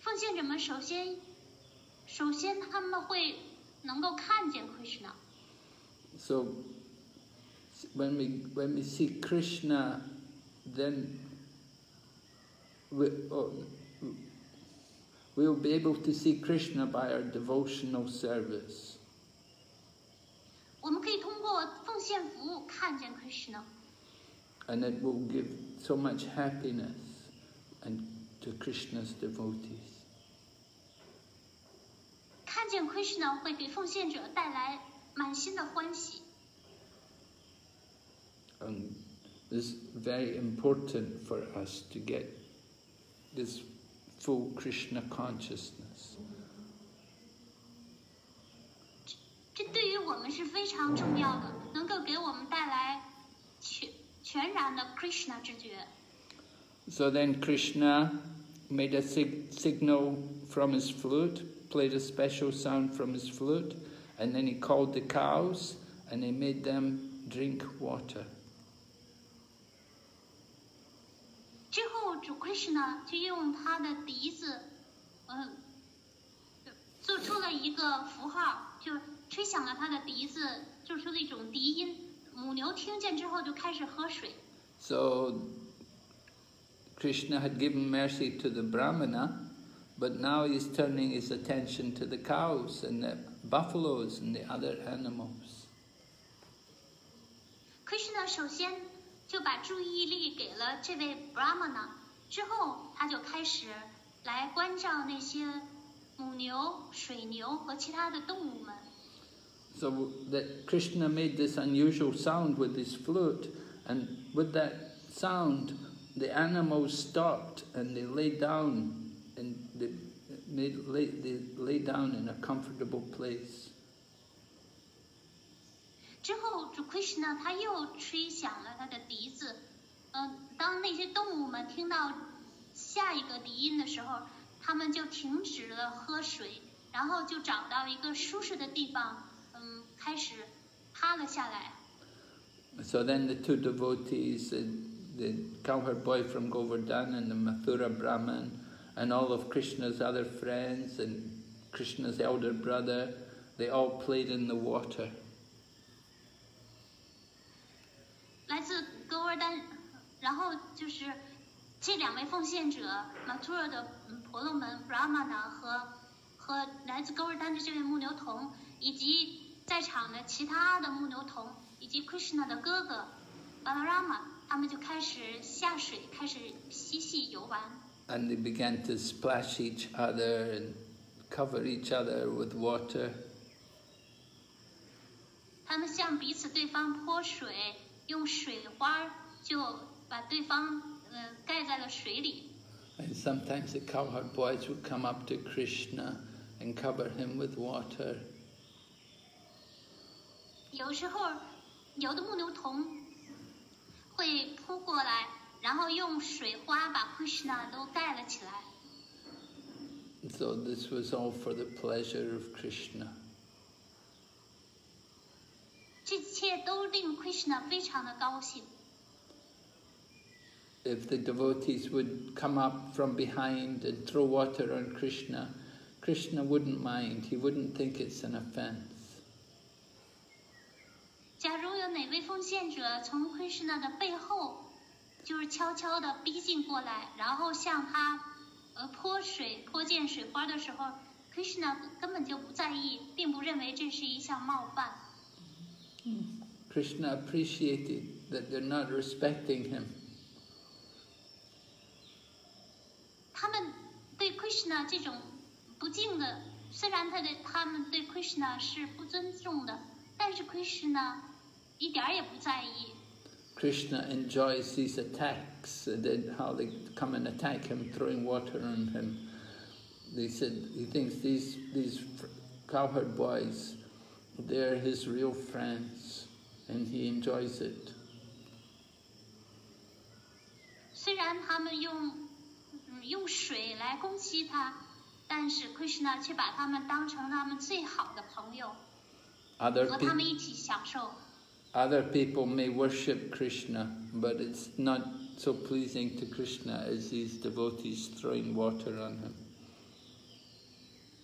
奉献者们首先，首先他们会能够看见 Krishna。So, when we when we see Krishna, then we, oh, we'll be able to see Krishna by our devotional service. 我们可以通过奉献服务看见 Krishna， And it will give so much happiness and to Krishna's devotees. 看见 Krishna 会给奉献者带来满心的欢喜。 And this is very important for us to get this full Krishna consciousness. 这对于我们是非常重要的，能够给我们带来全全然的 Krishna 知觉。 So then Krishna made a sig- signal from his flute, played a special sound from his flute, and then he called the cows and he made them drink water. 主 Krishna Krishna 就用他的笛子，嗯、做出了一个符号，就吹响了他的笛子，做出了一种笛音。母牛听见之后就开始喝水。 So Krishna had given mercy to the Brahmana, but now he's turning his attention to the cows and the buffaloes and the other animals. Krishna 首先就把注意力给了这位 Brahmana， 之后他就开始来关照那些母牛、水牛和其他的动物们。 So that Krishna made this unusual sound with his flute, and with that sound, the animals stopped and they lay down and they made lay, they lay down in a comfortable place. 之后，主 Krishna 他又吹响了他的笛子。 嗯、当那些动物们听到下一个笛音的时候，他们就停止了喝水，然后就找到一个舒适的地方，嗯，开始趴了下来。 So then the two devotees, the, the cowherd boy from Govardhan and the Mathura Brahman, and all of Krishna's other friends and Krishna's elder brother, they all played in the water. 来自戈尔丹， 然后就是这两位奉献者马图尔的嗯婆罗门 Brahmana 和和来自戈尔丹的这位牧牛童，以及在场的其他的牧牛童，以及 Krishna 的哥哥 Balarama，他们就开始下水，开始嬉戏游玩。And they began to splash each other and cover each other with water. 他们向彼此对方泼水，用水花就把对方呃盖在了水里。And sometimes the cowherd boys would come up to Krishna and cover him with water. 有时候，有的牧牛童会扑过来，然后用水花把 Krishna 都盖了起来。So this was all for the pleasure of Krishna. 这一切都令 Krishna 非常的高兴。If the devotees would come up from behind and throw water on Krishna, Krishna wouldn't mind. He wouldn't think it's an offense. 假如有哪位奉献者从 Krishna 的背后，就是悄悄地逼近过来，然后向他呃泼水、泼溅水花的时候，Krishna 根本就不在意，并不认为这是一项冒犯。 Krishna appreciated that they're not respecting him. Krishna 这种不敬的，虽然他的他们对 Krishna 是不尊重的，但是 Krishna 一点儿也不在意。 Krishna enjoys these attacks, uh, that how they come and attack him, throwing water on him. They said he thinks these these fr- cowherd boys, they're his real friends, and he enjoys it. 虽然他们用嗯 用水来攻击他，但是 Krishna 却把他们当成他们最好的朋友，Other 和他们一起享受。Other people may worship Krishna, but it's not so pleasing to Krishna as these devotees throwing water on him.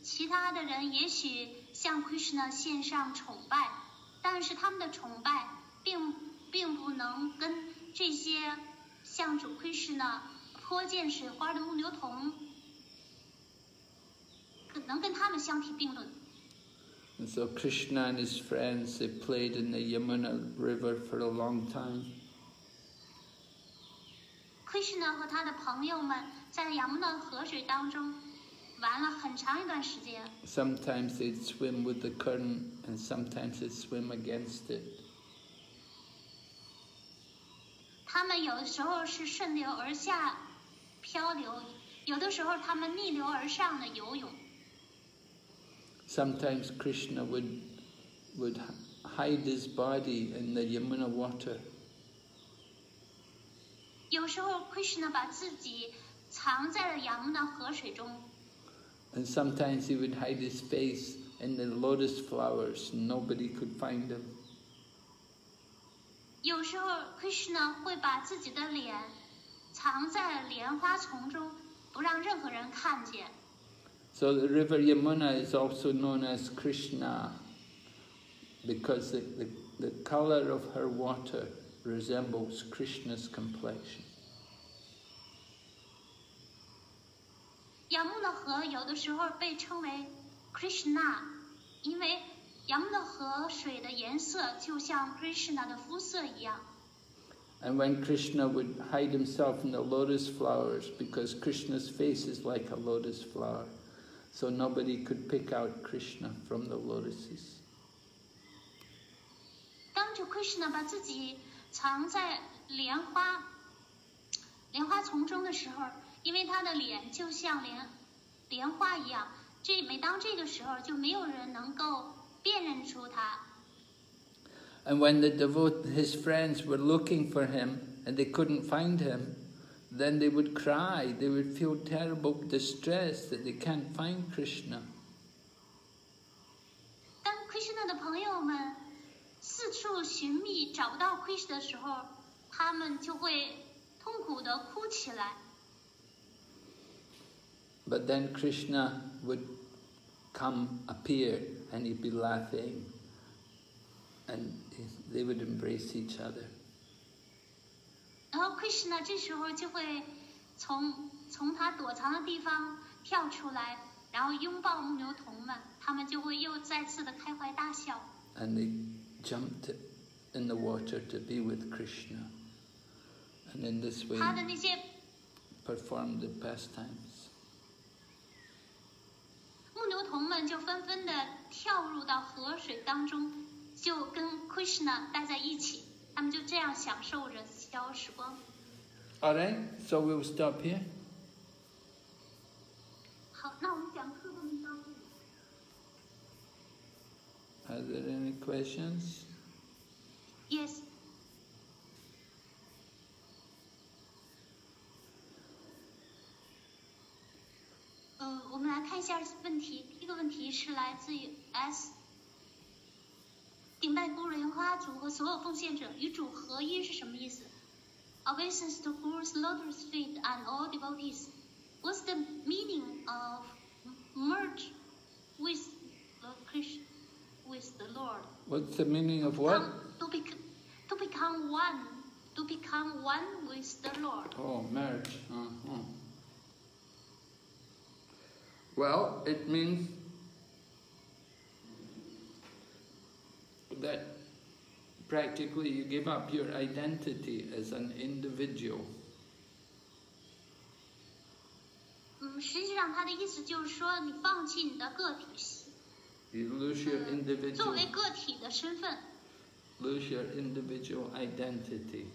其他的人也许向 Krishna 献上崇拜，但是他们的崇拜并并不能跟这些向主 Krishna 泼溅水花的牧牛童，可能跟他们相提并论。 And so Krishna and his friends, they played in the Yamuna river for a long time. Krishna 和他的朋友们在雅穆纳河水当中玩了很长一段时间。 Sometimes they'd swim with the current and sometimes they'd swim against it. 他们有的时候是顺流而下 漂流，有的时候他们逆流而上的游泳。Sometimes Krishna would, would hide his body in the Yamuna water. 有时候 Krishna 把自己藏在了雅穆纳河水中，And sometimes he would hide his face in the lotus flowers nobody could find him. 有时候 Krishna 会把自己的脸藏在莲花丛中，不让任何人看见。 So the river Yamuna is also known as Krishna because the, the, the color of her water resembles Krishna's complexion. 雅穆勒河有的时候被称为 Krishna，因为雅穆勒河水的颜色就像 Krishna 的肤色一样。 And when Krishna would hide himself in the lotus flowers, because Krishna's face is like a lotus flower, so nobody could pick out Krishna from the lotuses. 当着 Krishna 把自己藏在莲花莲花丛中的时候，因为他的脸就像莲莲花一样，这每当这个时候，就没有人能够辨认出他。 And when the devote, his friends were looking for him and they couldn't find him, then they would cry. They would feel terrible distress that they can't find Krishna. 当 Krishna 的朋友们四处寻觅找不到 Krishna 的时候，他们就会痛苦的哭起来。 But then Krishna would come, appear, and he'd be laughing, and they would embrace each other. 然后 Krishna 这时候就会从从他躲藏的地方跳出来，然后拥抱牧牛童们，他们就会又再次的开怀大笑。 And they jumped in the water to be with Krishna. And in this way 他的那些 performed the pastimes. 牧牛童们就纷纷的跳入到河水当中， 就跟 Krishna 待在一起，他们就这样享受着消时光。All right, so we will stop here. 好，那我们讲课就到这里。Are there any questions? Yes，呃，我们来看一下问题。第一个问题是来自于 S。顶拜孤莲花主和所有奉献者与主合一是什么意思？Obeisance to Guru's lotus feet and all devotees. What's the meaning of merge with the Krishna, with the Lord? What's the meaning of what? To, bec- to become one, to become one with the Lord. Oh, marriage. Uh-huh. Well, it means that practically you give up your identity as an individual 嗯，实际上他的意思就是说，你放弃你的个体性， You lose your 作 individual, 为个体的身份， lose your individual identity.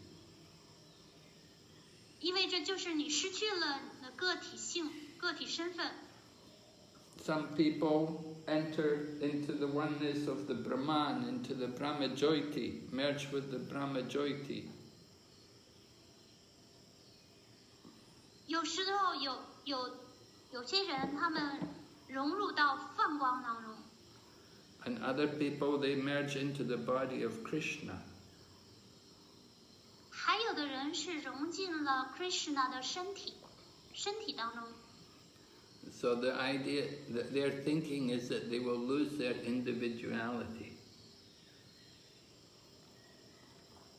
意味着就是你失去了你的个体性、个体身份。 some people enter into the oneness of the Brahman, into the Brahmajyoti, merge with the Brahmajyoti. And other people, they merge into the body of Krishna. So the idea that their thinking is that they will lose their individuality.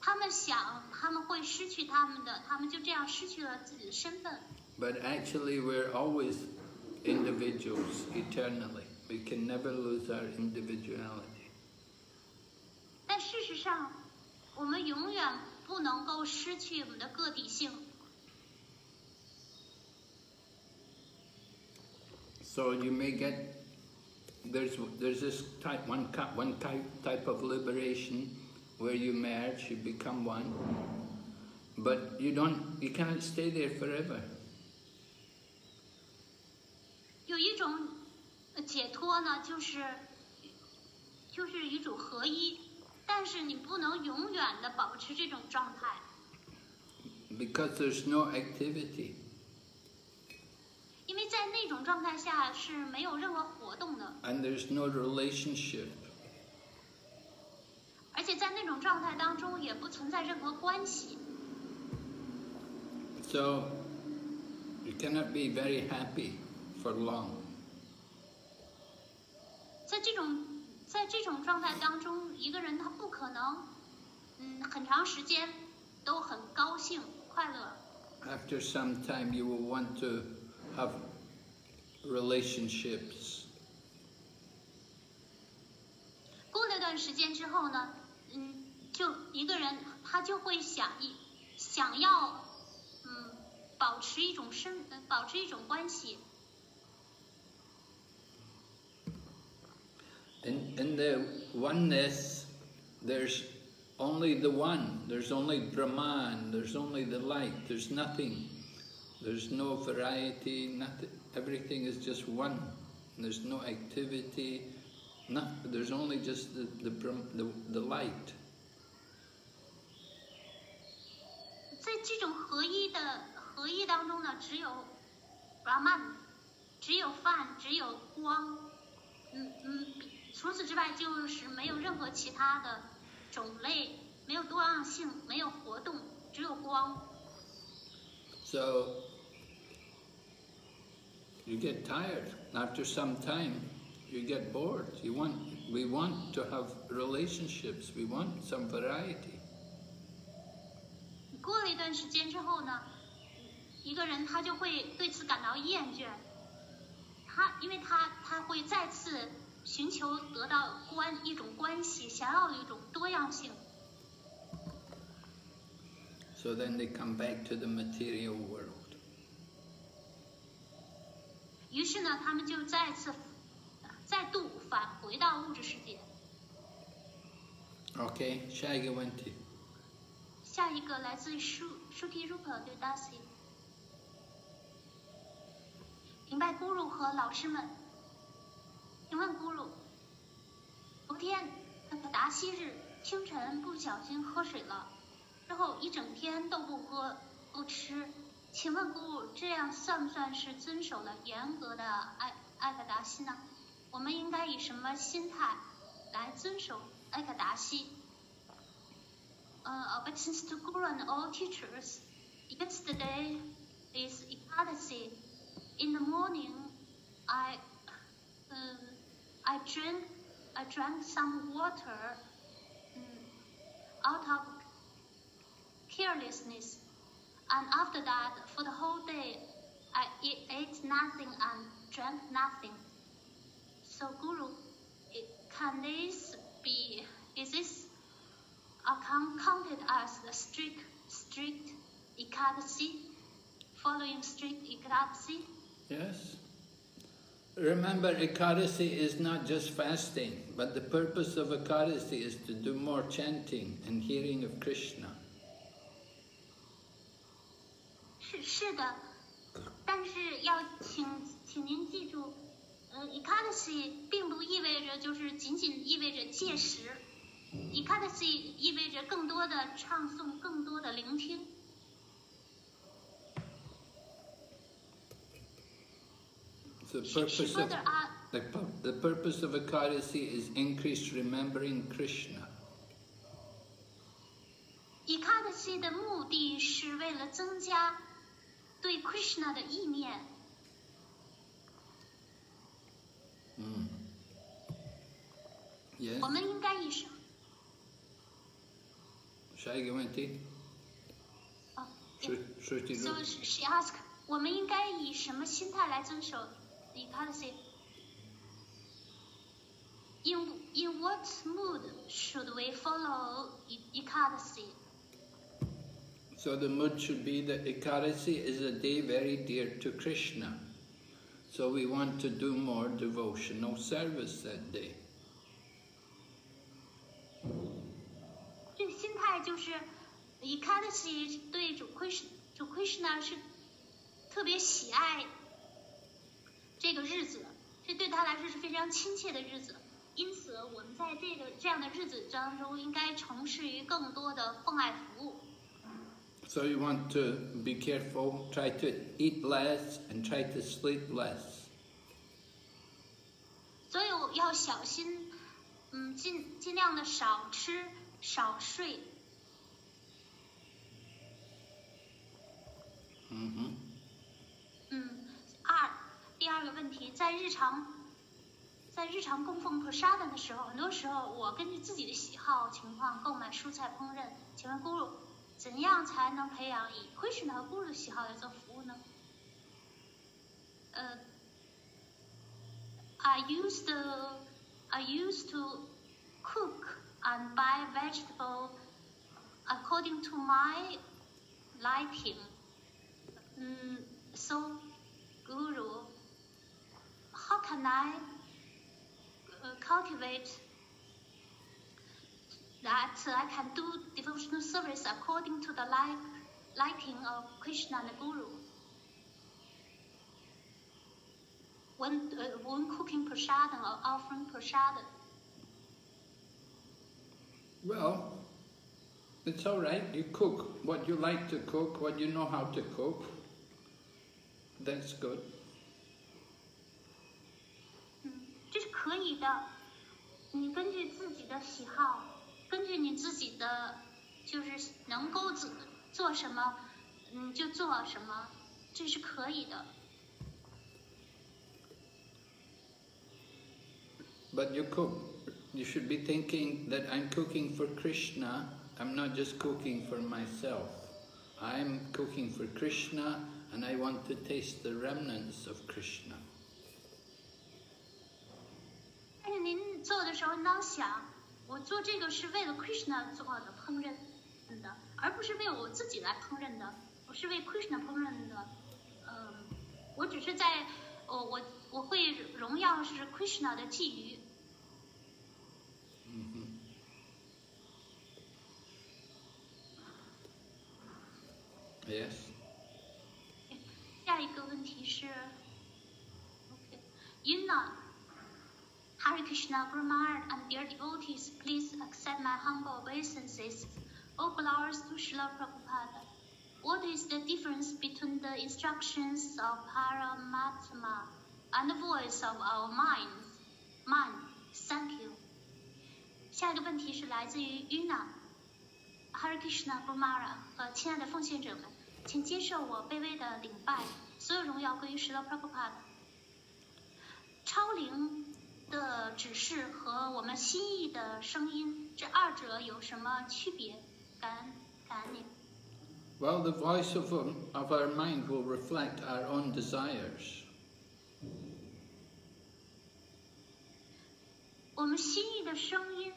他们想他们会失去他们的，他们就这样失去了自己的身份。 But actually, we're always individuals eternally. We can never lose our individuality. 但事实上，我们永远不能够失去我们的个体性。 So you may get there's there's this type one type one type type of liberation where you merge, you become one, but you don't you cannot stay there forever. 有一种呃解脱呢，就是就是与主合一，但是你不能永远的保持这种状态， Because there's no activity. 因为在那种状态下是没有任何活动的，and there's no relationship. 而且在那种状态当中也不存在任何关系。So you cannot be very happy for long. 在这种在这种状态当中，一个人他不可能，嗯，很长时间都很高兴快乐。After some time, you will want to have relationships. 过了段时间之后呢，嗯，就一个人他就会想一想要，嗯，保持一种生，呃保持一种关系。 In, in the oneness, there's only the one. There's only Brahman. There's only the light. There's nothing. There's no variety. Nothing. Everything is just one. There's no activity. Not, there's only just the, the, Brahm- the, the light. 在这种合一的合一当中呢，只有 Brahman，只有饭，只有光，嗯嗯，除此之外就是没有任何其他的种类，没有多样性，没有活动，只有光。 So you get tired. After some time, you get bored. You want, we want to have relationships. We want some variety. 过了一段时间之后呢，一个人他就会对此感到厌倦，他因为他他会再次寻求得到关一种关系，想要一种多样性。 So then they come back to the material world. 于是呢，他们就再次再度返回到物质世界。Okay, Shagawanti. 下一个来自舒舒提 Rupa 对 Darcy，明白咕噜和老师们，请问咕噜，昨天那个达西日清晨不小心喝水了，之后一整天都不喝不吃，请问咕噜这样算不算是遵守了严格的艾艾克达西呢？我们应该以什么心态来遵守艾克达西？uh, obeisance to Guru and all teachers. Yesterday is Ekadasi. In the morning, I uh, I drank I drank some water um, out of carelessness, and after that, for the whole day, I ate nothing and drank nothing. So, Guru, can this be? Is this are count- counted as the strict, strict Ekadasi, following strict Ekadasi. Yes. Remember, Ekadasi is not just fasting, but the purpose of Ekadasi is to do more chanting and hearing of Krishna. 是是的，但是要请请您记住，呃，Ekadasi 并不意味着就是仅仅意味着戒食，Ekadasi 意味着更多的唱诵，更多的聆听。The purpose of, the purpose of Ekadasi is increased remembering Krishna. Ekadasi 的目的是为了增加对 Krishna 的意念。Mm. Yes, 我们应该以什么？Shagawanti, 哦 Shru- Shruti So she asked，我们应该以什么心态来遵守 Ekadasi？In in what mood should we follow E- Ekadasi？So the mood should be that Ekadasi is a day very dear to Krishna. So we want to do more devotional service that day. 这个心态就是 Ekadasi 对主 Krishna 主 Krishna 是特别喜爱这个日子，这对他来说是非常亲切的日子。因此，我们在这个这样的日子当中，应该从事于更多的奉爱服务。so you want to be careful try to eat less and try to sleep less. 所以我要小心嗯尽尽量的少吃少睡。嗯哼。嗯二第二个问题在日常在日常供奉和沙人的时候很多时候我根据自己的喜好情况购买蔬菜烹饪请问公路怎样才能培养以 Krishna 和 Guru 的喜好来做服务呢？呃，I used to I used to cook and buy vegetable according to my liking. Mm, so, Guru, how can I uh, cultivate that I can do devotional service according to the like, liking of Krishna and Guru? When, uh, when cooking prasadam or offering prasadam. Well, it's all right. You cook what you like to cook, what you know how to cook. That's good. 嗯，这是可以的。你根据自己的喜好， 根据你自己的就是能够做做什么，嗯，就做什么，这是可以的。 But you cook, you should be thinking that I'm cooking for Krishna, I'm not just cooking for myself. I'm cooking for Krishna and I want to taste the remnants of Krishna. 但是您做的时候，应当想， 我做这个是为了 Krishna 做的烹饪的，而不是为我自己来烹饪的，我是为 Krishna 烹饪的。嗯，我只是在，我我我会荣耀是 Krishna 的寄语。Yes? 下一个问题是，OK，Yuna, Hare Krishna, Guru Maharaj, and dear devotees, please accept my humble obeisances. All glories to Srila Prabhupada. What is the difference between the instructions of Paramatma and the voice of our minds? Mind, thank you. 下一个问题是来自于 Yuna。Hare Krishna Guru Maharaj 和亲爱的奉献者们，请接受我卑微的领拜，所有荣耀归于 Srila Prabhupada。超灵 的指示和我们心意的声音，这二者有什么区别？感恩感恩您。 Well, the voice of, of our mind will reflect our own desires. 我们心意的声音，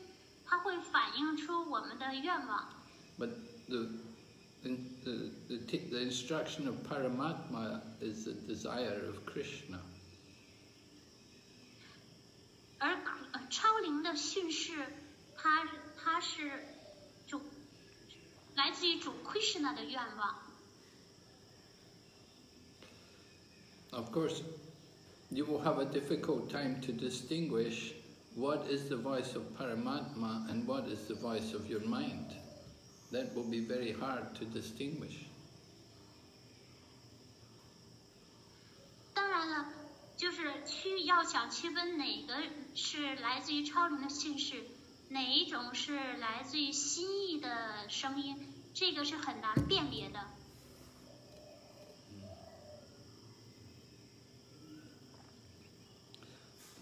它会反映出我们的愿望。 But the, the, the, the, t- the instruction of Paramatma is the desire of Krishna. 而呃超灵的训示，它它是主来自于主 Krishna 的愿望。 Of course, you will have a difficult time to distinguish what is the voice of Paramatma and what is the voice of your mind. That will be very hard to distinguish. 当然了， 就是区要想区分哪个是来自于超灵的训示，哪一种是来自于心意的声音，这个是很难辨别的。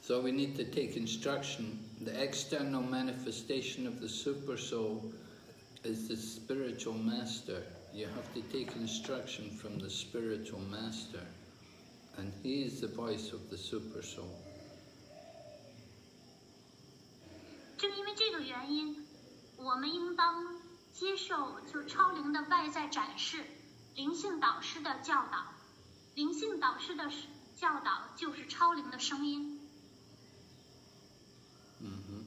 So we need to take instruction. The external manifestation of the super soul is the spiritual master. You have to take instruction from the spiritual master. And he is the voice of the super soul. 正因为这个原因，我们应当接受就超灵的外在展示，灵性导师的教导，灵性导师的教导就是超灵的声音。hmm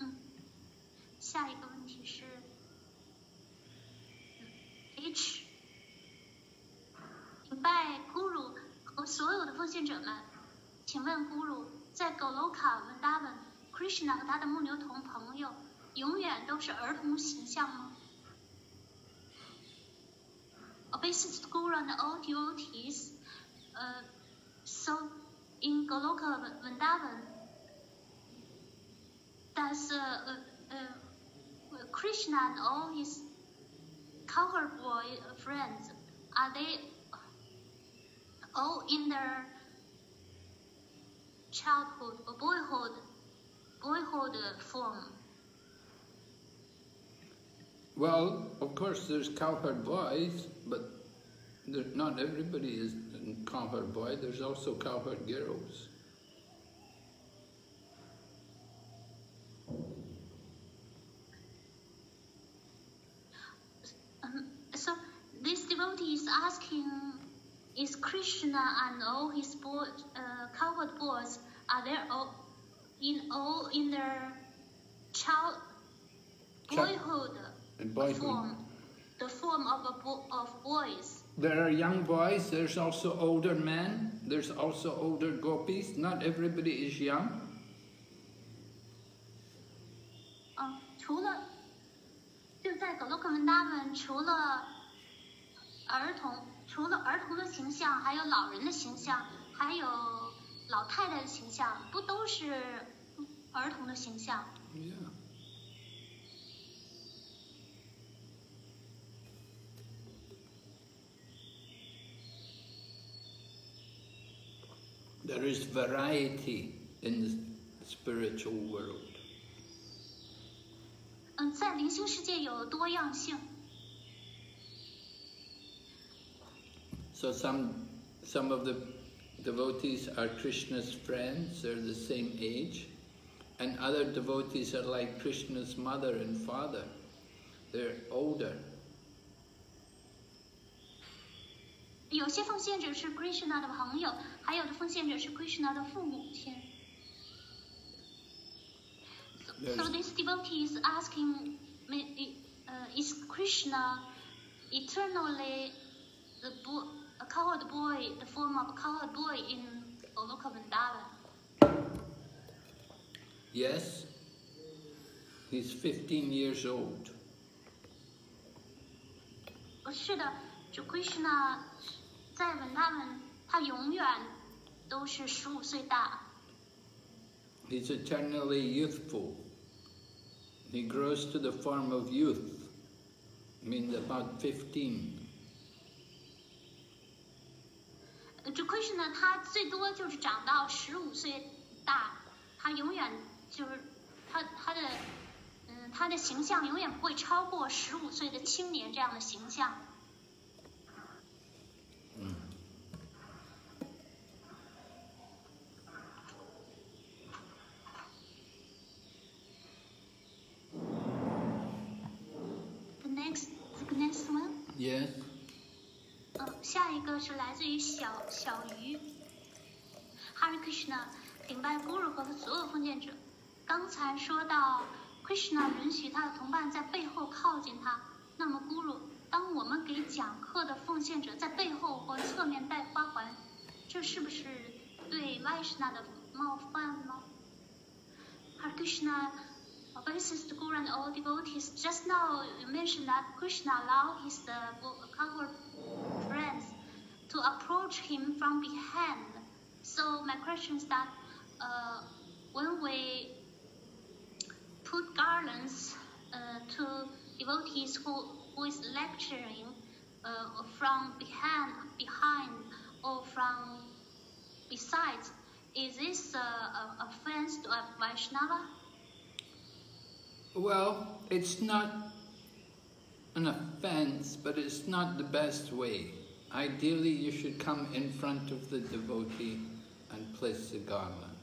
嗯，下一个问题是嗯 H，明白 Guru 所有的奉献者们，请问 Guru 在 Goloka Vrindavan Krishna 和他的牧牛童朋友永远都是儿童形象吗？Obeisance to Guru and all devotees. Uh, so in Goloka Vrindavan, does uh, uh, uh, Krishna and all his cowherd boy friends are they all in their childhood or boyhood boyhood form? Well, of course, there's cowherd boys, but there, not everybody is a cowherd boy. There's also cowherd girls. Um, so this devotee is asking, is Krishna and all his boy, uh, cowherd boys are they all in all in their child Child- boyhood And boyhood. form, the form of a bo- of boys? There are young boys, there's also older men, there's also older gopis. Not everybody is young. 嗯，除了就在格洛克文达们，除了儿童， 除了儿童的形象，还有老人的形象，还有老太太的形象，不都是儿童的形象. There is variety in the spiritual world. 嗯，在灵性世界有多样性，So some some of the devotees are Krishna's friends, they're the same age, and other devotees are like Krishna's mother and father. They're older. 有些奉献者是 Krishna 的朋友，还有的奉献者是 Krishna 的父母亲。So, so this devotee is asking, me, uh, is Krishna eternally the boy, a cowherd boy, the form of a cowherd boy in a Goloka Vrindavan. Yes, he's 15 years old. He's Krishna eternally youthful. He grows to the form of youth, means about 15. 呃这 Krishna 他最多就是长到十五岁大，他永远就是他他的嗯他的形象永远不会超过十五岁的青年这样的形象。The next, the next one. Yes? 一个是来自于小小鱼。Hare Krishna，顶拜 Guru 和所有奉献者。刚才说到 Krishna 允许他的同伴在背后靠近他，那么 Guru，当我们给讲课的奉献者在背后或侧面戴花环，这是不是对 Vaishna 的冒犯呢？Hare Krishna. Uh, Blessings to Guru and all devotees. Just now you mentioned that Krishna allowed his uh, cowherd friends to approach him from behind. So my question is that uh, when we put garlands uh, to devotees who, who is lecturing uh, from behind, behind or from besides, is this uh, a offense to a Vaishnava? Well, it's not an offense, but it's not the best way. Ideally, you should come in front of the devotee and place the garland.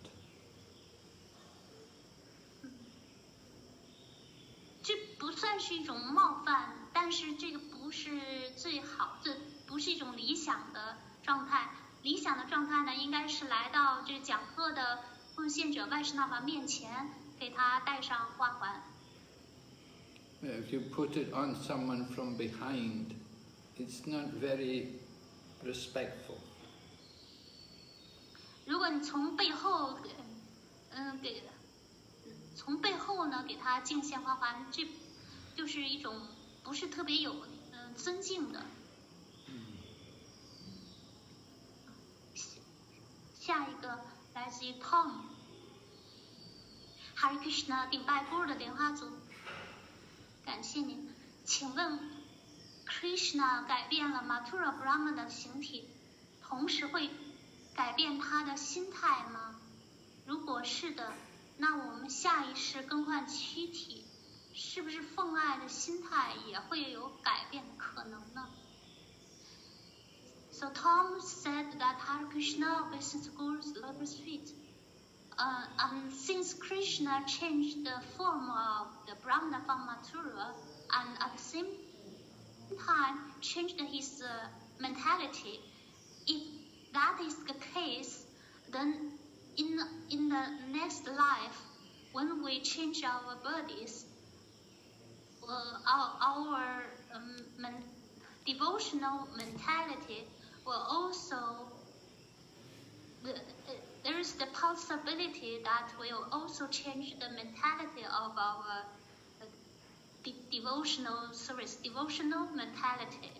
If you put it on someone from behind, it's not very respectful. 如果你从背后，嗯，给，从背后呢给他敬献花环，这就是一种不是特别有嗯尊敬的。下一个来自于 Tom。Hare Krishna 顶拜 Guru 的莲花族，感谢您。请问 Krishna 改变了 Mathura Brahma 的形体，同时会改变他的心态吗？如果是的，那我们下一世更换躯体，是不是奉爱的心态也会有改变可能呢？So Tom said that Hare Krishna visits Guru's lotus feet. Uh, and since Krishna changed the form of the Brahmana from Mathura, and at the same time changed his uh, mentality, if that is the case, then in in the next life, when we change our bodies, uh, our our um, men, devotional mentality will also the, uh, there is the possibility that will also change the mentality of our de devotional service, devotional mentality.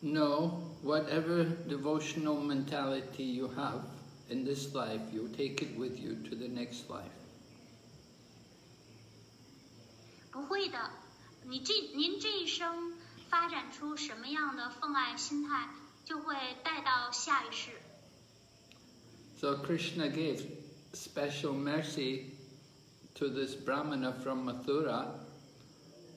No, whatever devotional mentality you have in this life, you take it with you to the next life. 不会的，你这您这一生发展出什么样的奉爱心态，就会带到下一世。So Krishna gave special mercy to this Brahmana from Mathura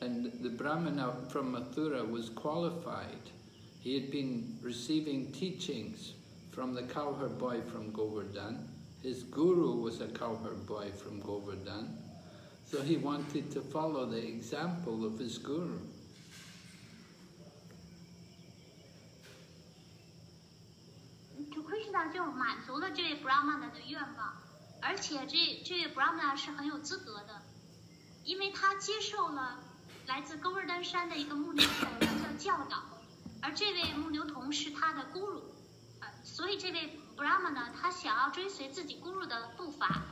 And the Brahmana from Mathura was qualified. He had been receiving teachings from the cowherd boy from Govardhan. His guru was a cowherd boy from Govardhan. So he wanted to follow the example of his guru. 就 Krishna 就满足了这位 Brahmana 的愿望，而且这这位 Brahmana 是很有资格的，因为他接受了 来自勾尔丹山的一个牧牛童的教导，而这位牧牛童是他的 guru，呃，所以这位 Brahmana 他想要追随自己 guru 的步伐。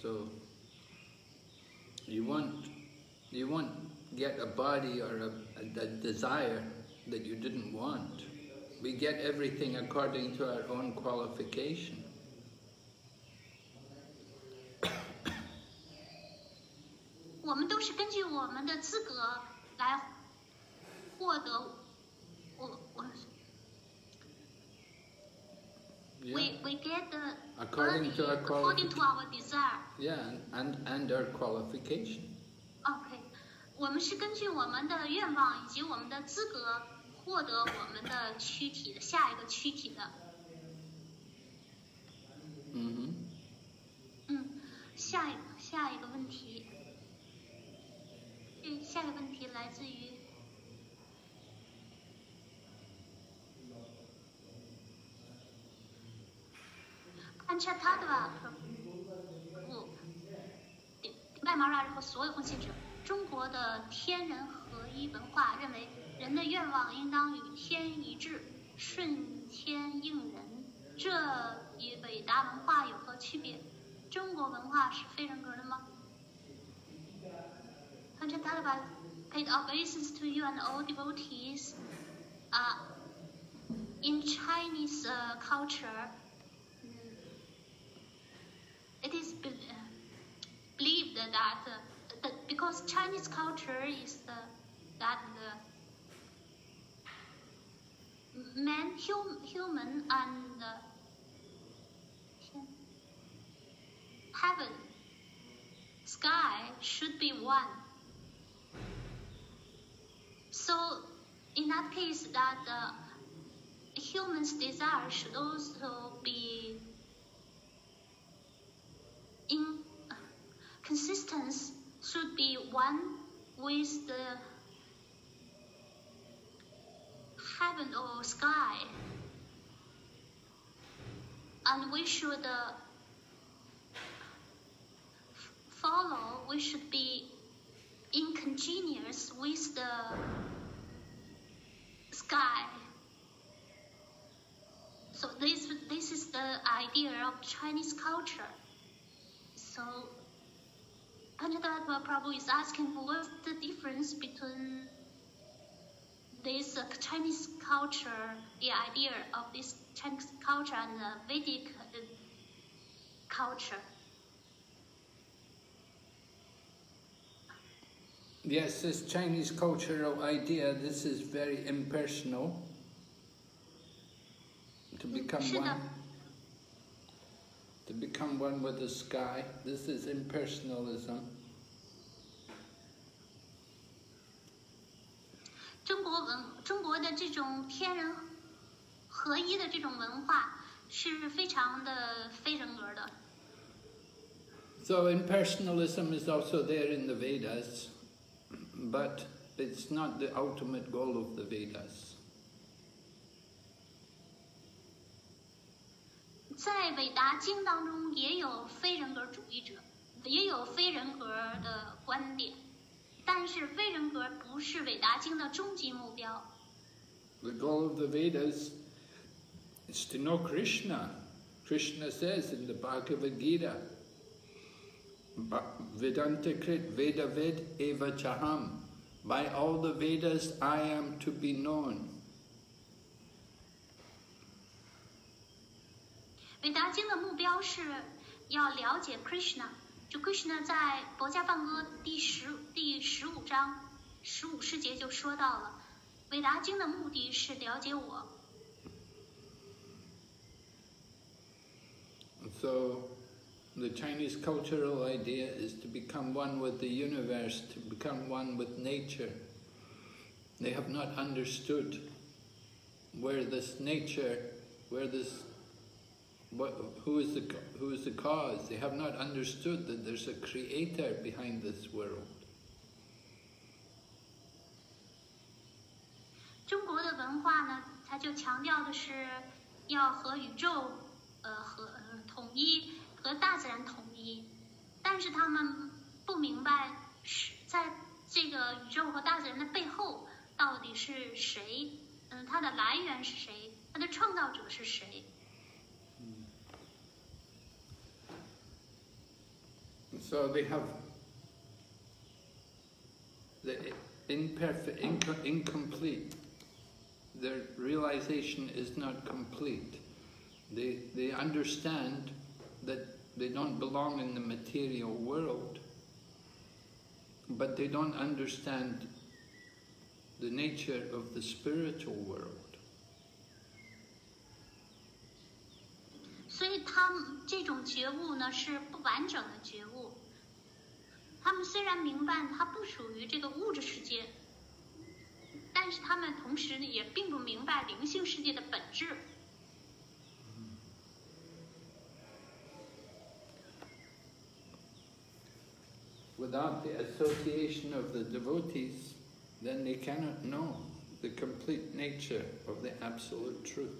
So you want you want get a body or a, a, a desire that you didn't want. We get everything according to our own qualification. 我们都是根据我们的资格来获得，我我 Yeah. we we get the According to our body according to our desire. Yeah, and, and our qualification. OK，我们是根据我们的愿望以及我们的资格获得我们的躯体的下一个躯体的。hmm 嗯，下一下一个问题，下一个问题来自于 Panchatattva 不，顶麦毛拉和所有奉献者，中国的天人合一文化认为，人的愿望应当与天一致，顺天应人。这与伟大文化有何区别？中国文化是非人格的吗？Panchatattva paid obeisance to you and all devotees. Uh, in Chinese uh, culture, it is be- uh, believed that, uh, that because Chinese culture is the, that the man, hum, human and uh, heaven, sky should be one. So, in that case, that uh, humans' desire should also be in consistence should be one with the heaven or sky. And we should uh, follow we should be incongenious with the sky. So this this is the idea of Chinese culture. So Panchatattva Prabhu is asking what's the difference between this uh, Chinese culture, the idea of this Chinese culture and the Vedic uh, culture. Yes, this Chinese cultural idea, this is very impersonal. To become one, to become one with the sky, this is impersonalism. 中国文中国的这种天人合一的这种文化是非常的非人格的。So impersonalism is also there in the Vedas but it's not the ultimate goal of the Vedas. 在伟达经当中也有非人格主义者，也有非人格的观点，但是非人格不是伟达经的终极目标。The goal of the Vedas is to know Krishna. Krishna says in the Bhagavad Gita, Vedanta Krit Veda Ved Eva Chaham. By all the Vedas I am to be known. 韦达经的目标是要了解 Krishna。就 Krishna 在《博家梵歌》第十第十五章十五世节就说到了，韦达经的目的是了解我。So the Chinese cultural idea is to become one with the universe, to become one with nature. They have not understood where this nature, where this, what, who is the who is the cause. They have not understood that there's a creator behind this world. 中国的文化呢，它就强调的是要和宇宙呃和统一。 和大自然统一，但是他们不明白是在这个宇宙和大自然的背后到底是谁？嗯，它的来源是谁？它的创造者是谁？So they have the imperfect, incomplete. Their realization is not complete. They they understand that they don't belong in the material world, but they don't understand the nature of the spiritual world. 所以他们这种觉悟呢是不完整的觉悟。他们虽然明白它不属于这个物质世界，但是他们同时也并不明白灵性世界的本质。without the association of the devotees, then they cannot know the complete nature of the absolute truth.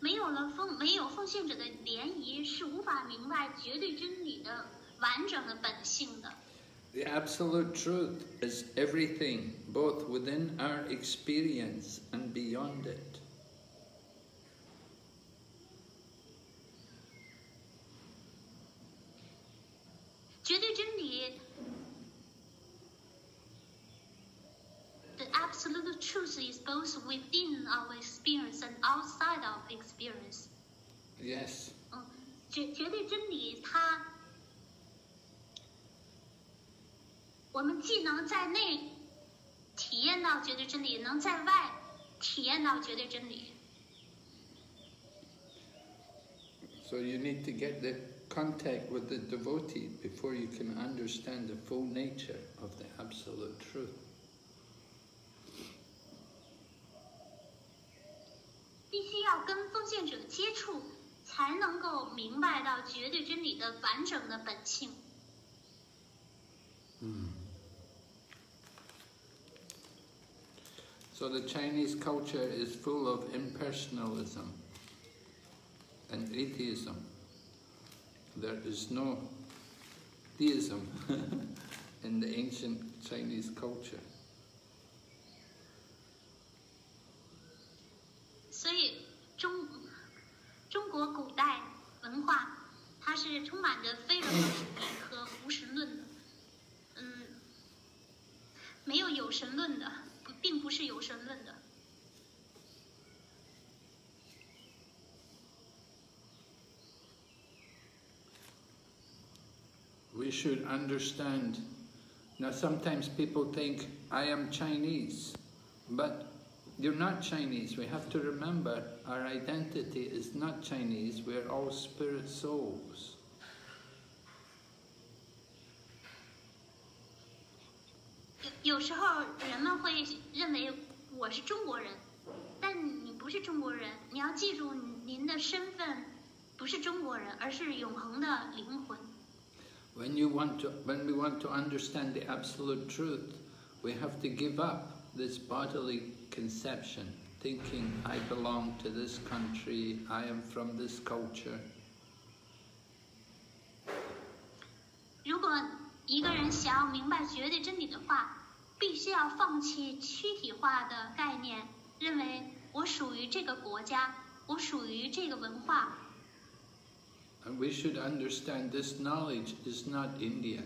没有了奉没有奉献者的联谊，是无法明白绝对真理的完整的本性的。The absolute truth is everything, both within our experience and beyond it. truth is both within our experience and outside of experience. Yes. 嗯，绝绝对真理它，我们既能在内体验到绝对真理，能在外体验到绝对真理。So you need to get the contact with the devotee before you can understand the full nature of the absolute truth. 必须要跟奉献者接触，才能够明白到绝对真理的完整的本性。Mm. So the Chinese culture is full of impersonalism and atheism. There is no deism in the ancient Chinese culture. 是充满着非人主义和无神论的。嗯，没有有神论的，不，并不是有神论的。We should understand. Now, sometimes people think, I am Chinese, but you're not Chinese. We have to remember our identity is not Chinese. We're all spirit souls. 有有时候人们会认为我是中国人，但你不是中国人。你要记住，您的身份不是中国人，而是永恒的灵魂。When you want to, when we want to understand the absolute truth, we have to give up this bodily conception, thinking I belong to this country, I am from this culture. 如果一个人想要明白绝对真理的话，必须要放弃躯体化的概念，认为我属于这个国家，我属于这个文化。And we should understand this knowledge is not Indian.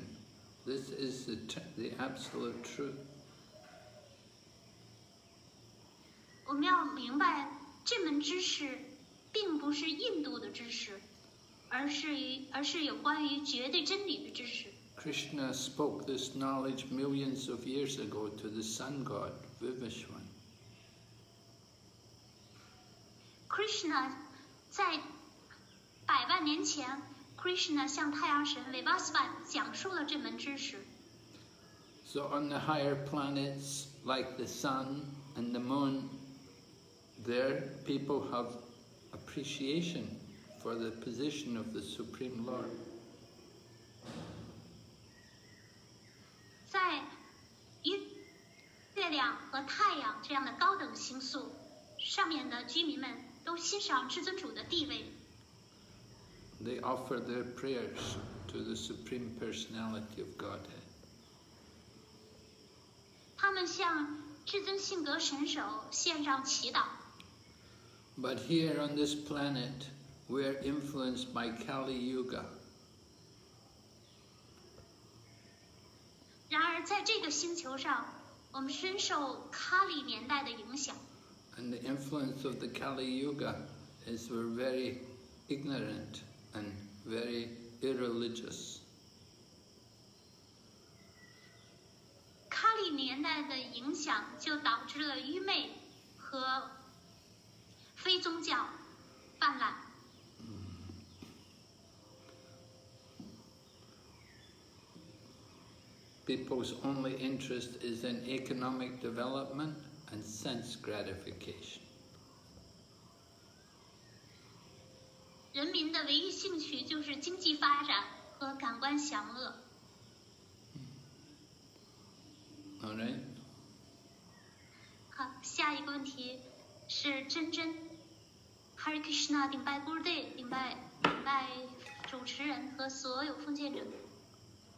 This is the, the absolute truth. 我们要明白，这门知识并不是印度的知识，而是于而是有关于绝对真理的知识。Krishna spoke this knowledge millions of years ago to the sun god Vivasvan. Krishna 在百万年前，Krishna 向太阳神 Vivasvan 讲述了这门知识。So on the higher planets like the sun and the moon, there people have appreciation for the position of the Supreme Lord. 在月月亮和太阳这样的高等星宿上面的居民们都欣赏至尊主的地位， They offer their prayers to the Supreme Personality of Godhead. 他们向至尊性格神手献上祈祷。 But here on this planet, we're influenced by Kali Yuga. 然而，在这个星球上，我们深受卡里年代的影响。And the influence of the Kali Yuga is we're very ignorant and very irreligious. 卡里年代的影响就导致了愚昧和非宗教泛滥。People's only interest is in economic development and sense gratification. 人民的唯一兴趣就是经济发展和感官享乐。All right? 好，下一个问题是真真，Hare Krishna 顶拜 Gurudev，顶拜顶拜主持人和所有奉献者。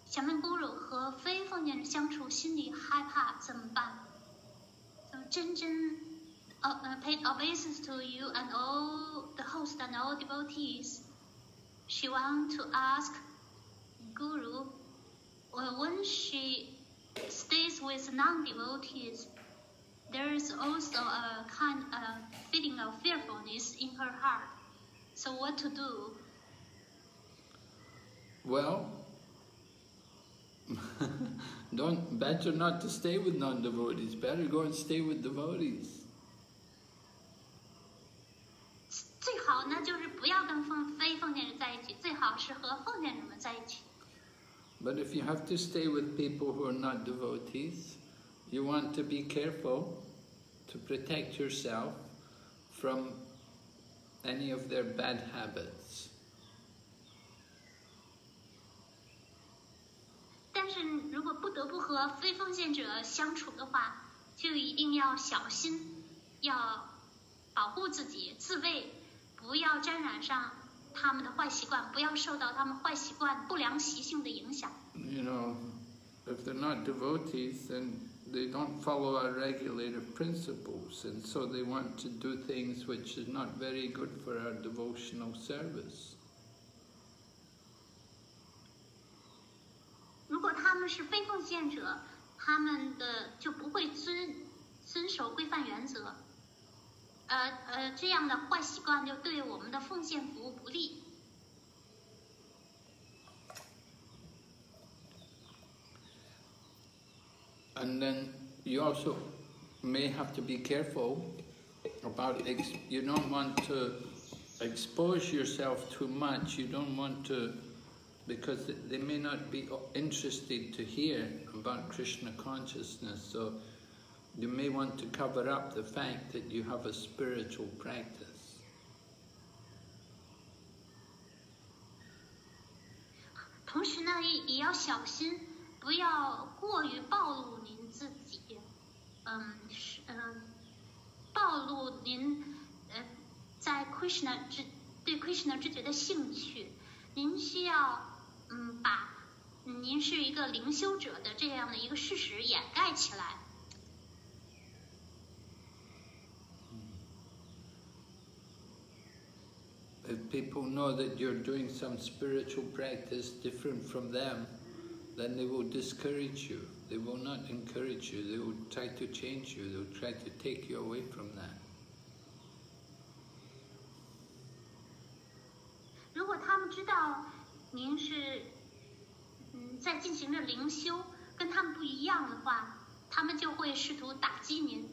想问 Guru 和非奉献者相处，心里害怕怎么办？就真真，呃呃，paid obeisance to you and all the host and all devotees. She want to ask Guru, well, when she stays with non-devotees, there is also a kind of feeling of fearfulness in her heart. So what to do? Well, Don't better not to stay with non-devotees. Better go and stay with devotees. But if you have to stay with people who are not devotees, you want to be careful to protect yourself from any of their bad habits. 但是如果不得不和非奉献者相处的话，就一定要小心，要保护自己，自卫，不要沾染上他们的坏习惯，不要受到他们坏习惯、不良习性的影响。You know, if they're not devotees, then they don't follow our regulative principles, and so they want to do things which is not very good for our devotional service. 如果他们是非奉献者，他们的就不会遵遵守规范原则，呃呃，这样的坏习惯就对我们的奉献服务不利。And then you also may have to be careful about, you don't want to expose yourself too much. You don't want to, because th- they may not be o- interested to hear about Krishna consciousness. So you may want to cover up the fact that you have a spiritual practice. 同时呢，也也要小心，不要过于暴露您自己，嗯，是嗯，暴露您呃在 Krishna 知对 Krishna 知觉的兴趣。您需要 嗯把您是一个灵修者的这样的一个事实掩盖起来。 If people know that you're doing some spiritual practice different from them, then they will discourage you. They will not encourage you. They will try to change you. They'll try to take you away from that. 如果他们知道 您是嗯在进行着灵修，跟他们不一样的话，他们就会试图打击您，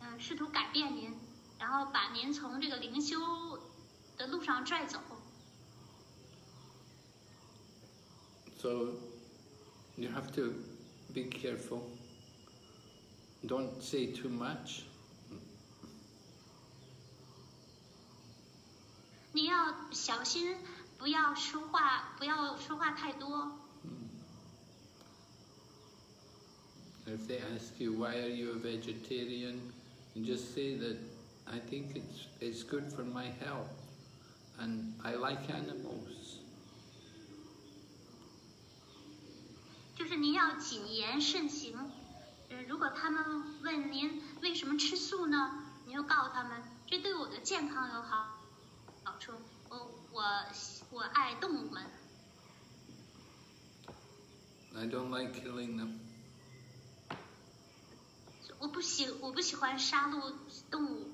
嗯、试图改变您，然后把您从这个灵修的路上拽走。So you have to be careful. Don't say too much. 你要小心，不要说话，不要说话太多。If they ask you why are you a vegetarian, you just say that I think it's it's good for my health, and I like animals. 就是您要谨言慎行。呃，如果他们问您为什么吃素呢，你就告诉他们，这对我的健康有好好处。我我我爱动物们，I don't like killing them. 我不喜我不喜欢杀戮动物。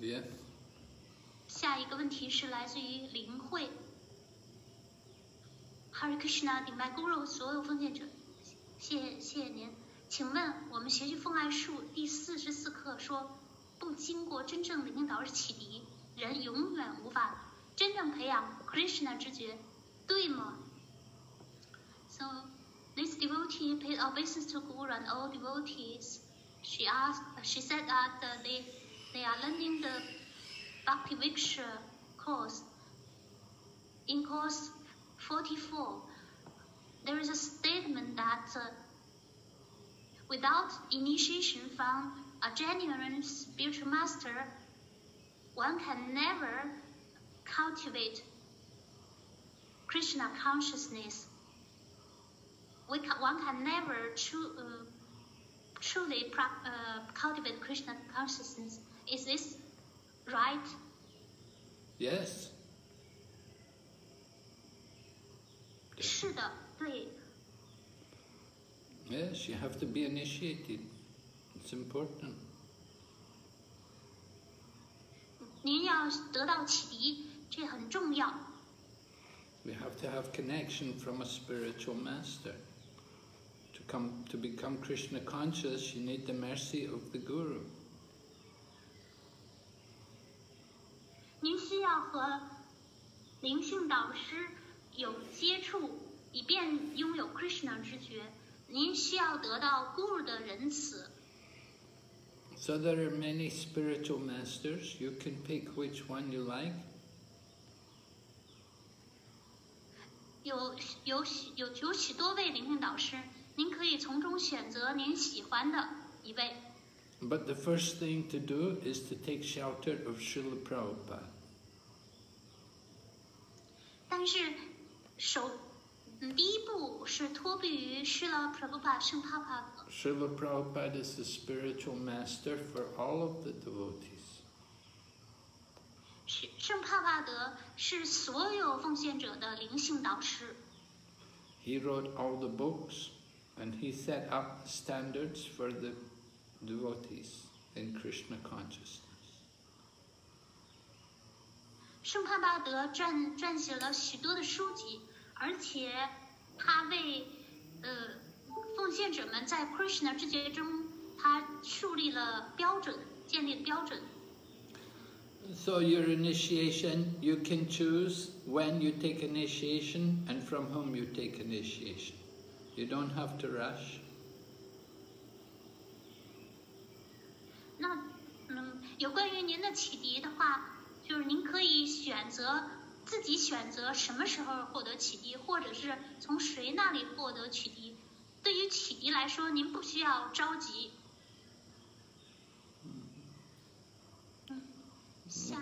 Yes. 下一个问题是来自于林慧。Hare Krishna 顶拜 Guru 所有奉献者，谢谢谢谢您。请问我们学习奉爱术第四十四课说，不经过真正的引导式启迪，人永远无法真正培养 Krishna 知觉，对吗？So this devotee paid obeisance to Guru and all devotees. She asked, she said that they they are learning the Bhakti Vriksha course. In course 44, there is a statement that uh, without initiation from a genuine spiritual master, one can never cultivate Krishna consciousness. We can, one can never tru- uh, truly pra- uh, cultivate Krishna consciousness. Is this right? Yes. 是的，对， Yes, you have to be initiated. It's important. 您要得到启迪，这很重要。 We have to have connection from a spiritual master. To come to become Krishna conscious, you need the mercy of the Guru. 您需要和灵性导师有接触，以便拥有 Krishna 知觉。 您需要得到 Guru 的仁慈。 So there are many spiritual masters. You can pick which one you like. 有有许有有许多位灵性导师，您可以从中选择您喜欢的 一位。 But the first thing to do is to take shelter of Srila Prabhupada. 但是首嗯 第一步是托庇于施了 Prabhupada 圣帕帕格。 Srila Prabhupada is the spiritual master for all of the devotees. 是圣帕帕德是所有奉献者的灵性导师， He wrote all the books and he set up standards for the devotees in Krishna consciousness. 圣帕帕德撰撰写了许多的书籍， 而且他为呃奉献者们在 Krishna 知觉中，他树立了标准，建立了标准。So your initiation, you can choose when you take initiation and from whom you take initiation. You don't have to rush. 那嗯，有关于您的启迪的话，就是您可以选择自己选择什么时候获得启迪，或者是从谁那里获得启迪。对于启迪来说，您不需要着急。嗯，下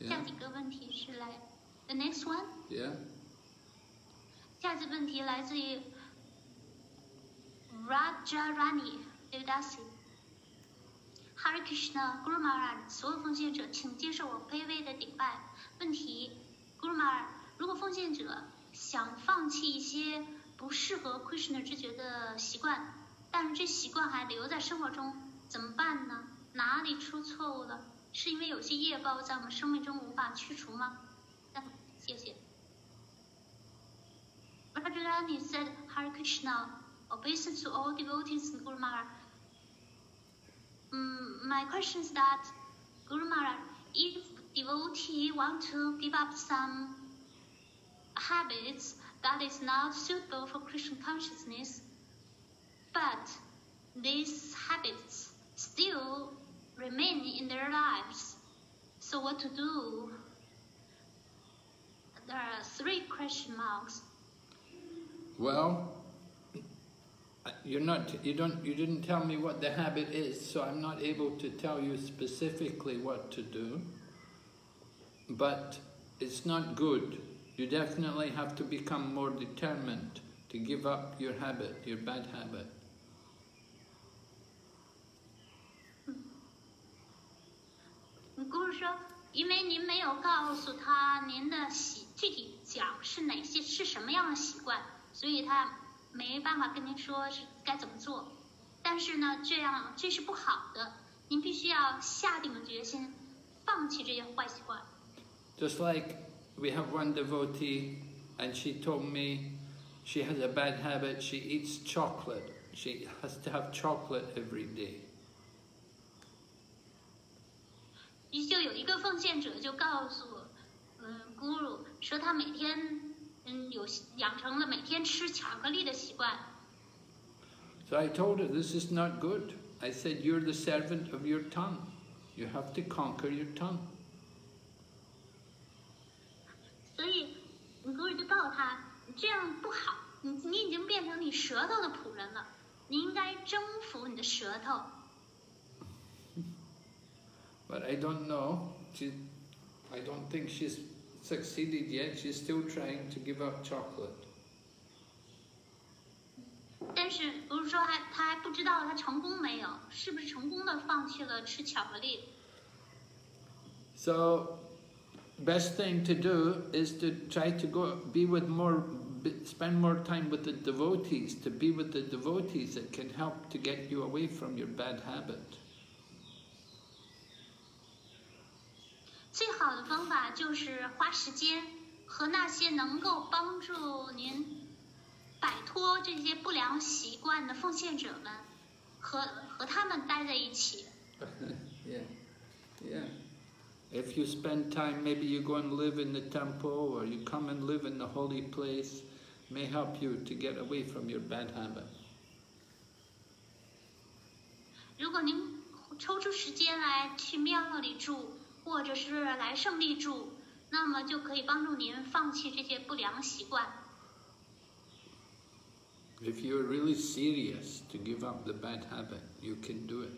下 Yeah? 几个问题是来，the next one，Yeah? 下次问题来自于 Rajarani Devdasi。Hare Krishna Guru Maharaj，所有奉献者，请接受我卑微的顶拜。问题，Guru Maharaj，如果奉献者想放弃一些不适合 Krishna 知觉的习惯，但是这习惯还留在生活中，怎么办呢？哪里出错误了？是因为有些业报在我们生命中无法去除吗？嗯，谢谢。Radharani said, Hare Krishna, obeisance to all devotees in Guru Maharaj. Mm, my question is that, Guru Maharaj, if devotee want to give up some habits that is not suitable for Krishna consciousness, but these habits still remain in their lives, so what to do? There are three question marks. Well, you're not, you don't, you didn't tell me what the habit is, so I'm not able to tell you specifically what to do. But it's not good. You definitely have to become more determined to give up your habit, your bad habit. 故事说，因为您没有告诉他您的习具体讲是哪些是什么样的习惯，所以他 没办法跟您说是该怎么做。但是呢，这样这是不好的，您必须要下定决心，放弃这些坏习惯。Just like we have one devotee, and she told me she has a bad habit, she eats chocolate. She has to have chocolate every day. 就有一个奉献者就告诉，嗯，guru 说他每天，嗯，有养成了每天吃巧克力的习惯。 So I told her, this is not good. I said, you're the servant of your tongue. You have to conquer your tongue. 所以，guru 就告诉他，你这样不好，你你已经变成你舌头的仆人了，你应该征服你的舌头。 But I don't know. She, I don't think she's succeeded yet. She's still trying to give up chocolate. 但是不是说还他还不知道他成功没有，是不是成功的放弃了吃巧克力？ So, best thing to do is to try to go be with more, be- spend more time with the devotees. To be with the devotees that can help to get you away from your bad habit. 最好的方法就是花时间和那些能够帮助您摆脱这些不良习惯的奉献者们，和和他们待在一起。yeah, yeah. If you spend time, maybe you go and live in the temple or you come and live in the holy place, may help you to get away from your bad habit. 如果您抽出时间来去庙里住，或者是来圣地住，那么就可以帮助您放弃这些不良习惯。 If you're really serious to give up the bad habit, you can do it.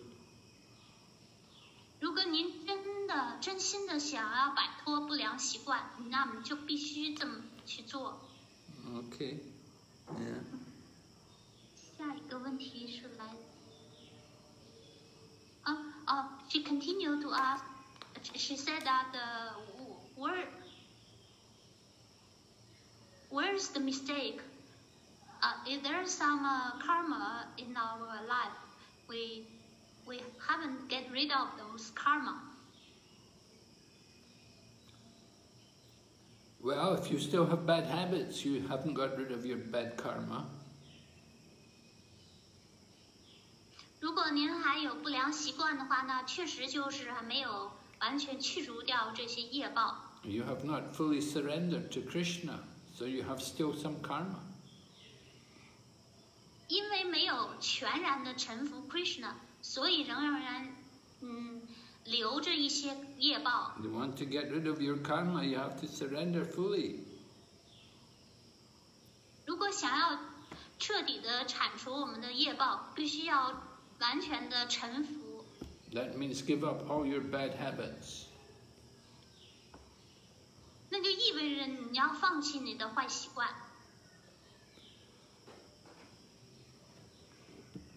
如果您真的真心的想要摆脱不良习惯，那么就必须这么去做。 Okay. Yeah. 下一个问题是来，啊哦，she continued to ask, she said that uh, where where's the mistake? Uh, is there some uh, karma in our life? We we haven't get rid of those karma. Well, if you still have bad habits, you haven't got rid of your bad karma. 如果您还有不良习惯的话呢，确实就是还没有 完全去除掉这些业报。You have not fully surrendered to Krishna, so you have still some karma. 因为没有全然的臣服 Krishna，所以仍然嗯留着一些业报。You want to get rid of your karma, you have to surrender fully. 如果想要彻底的铲除我们的业报，必须要完全的臣服。That means give up all your bad habits. 那就意味着你要放弃你的坏习惯。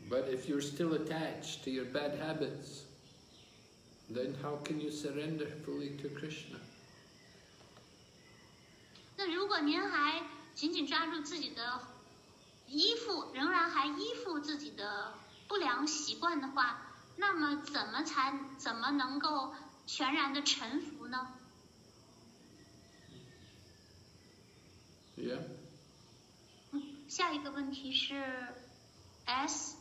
But if you're still attached to your bad habits, then how can you surrender fully to Krishna? 那如果您还紧紧抓住自己的依附，仍然还依附自己的不良习惯的话， 那么怎么才怎么能够全然的臣服呢？Yeah? 嗯，下一个问题是，S，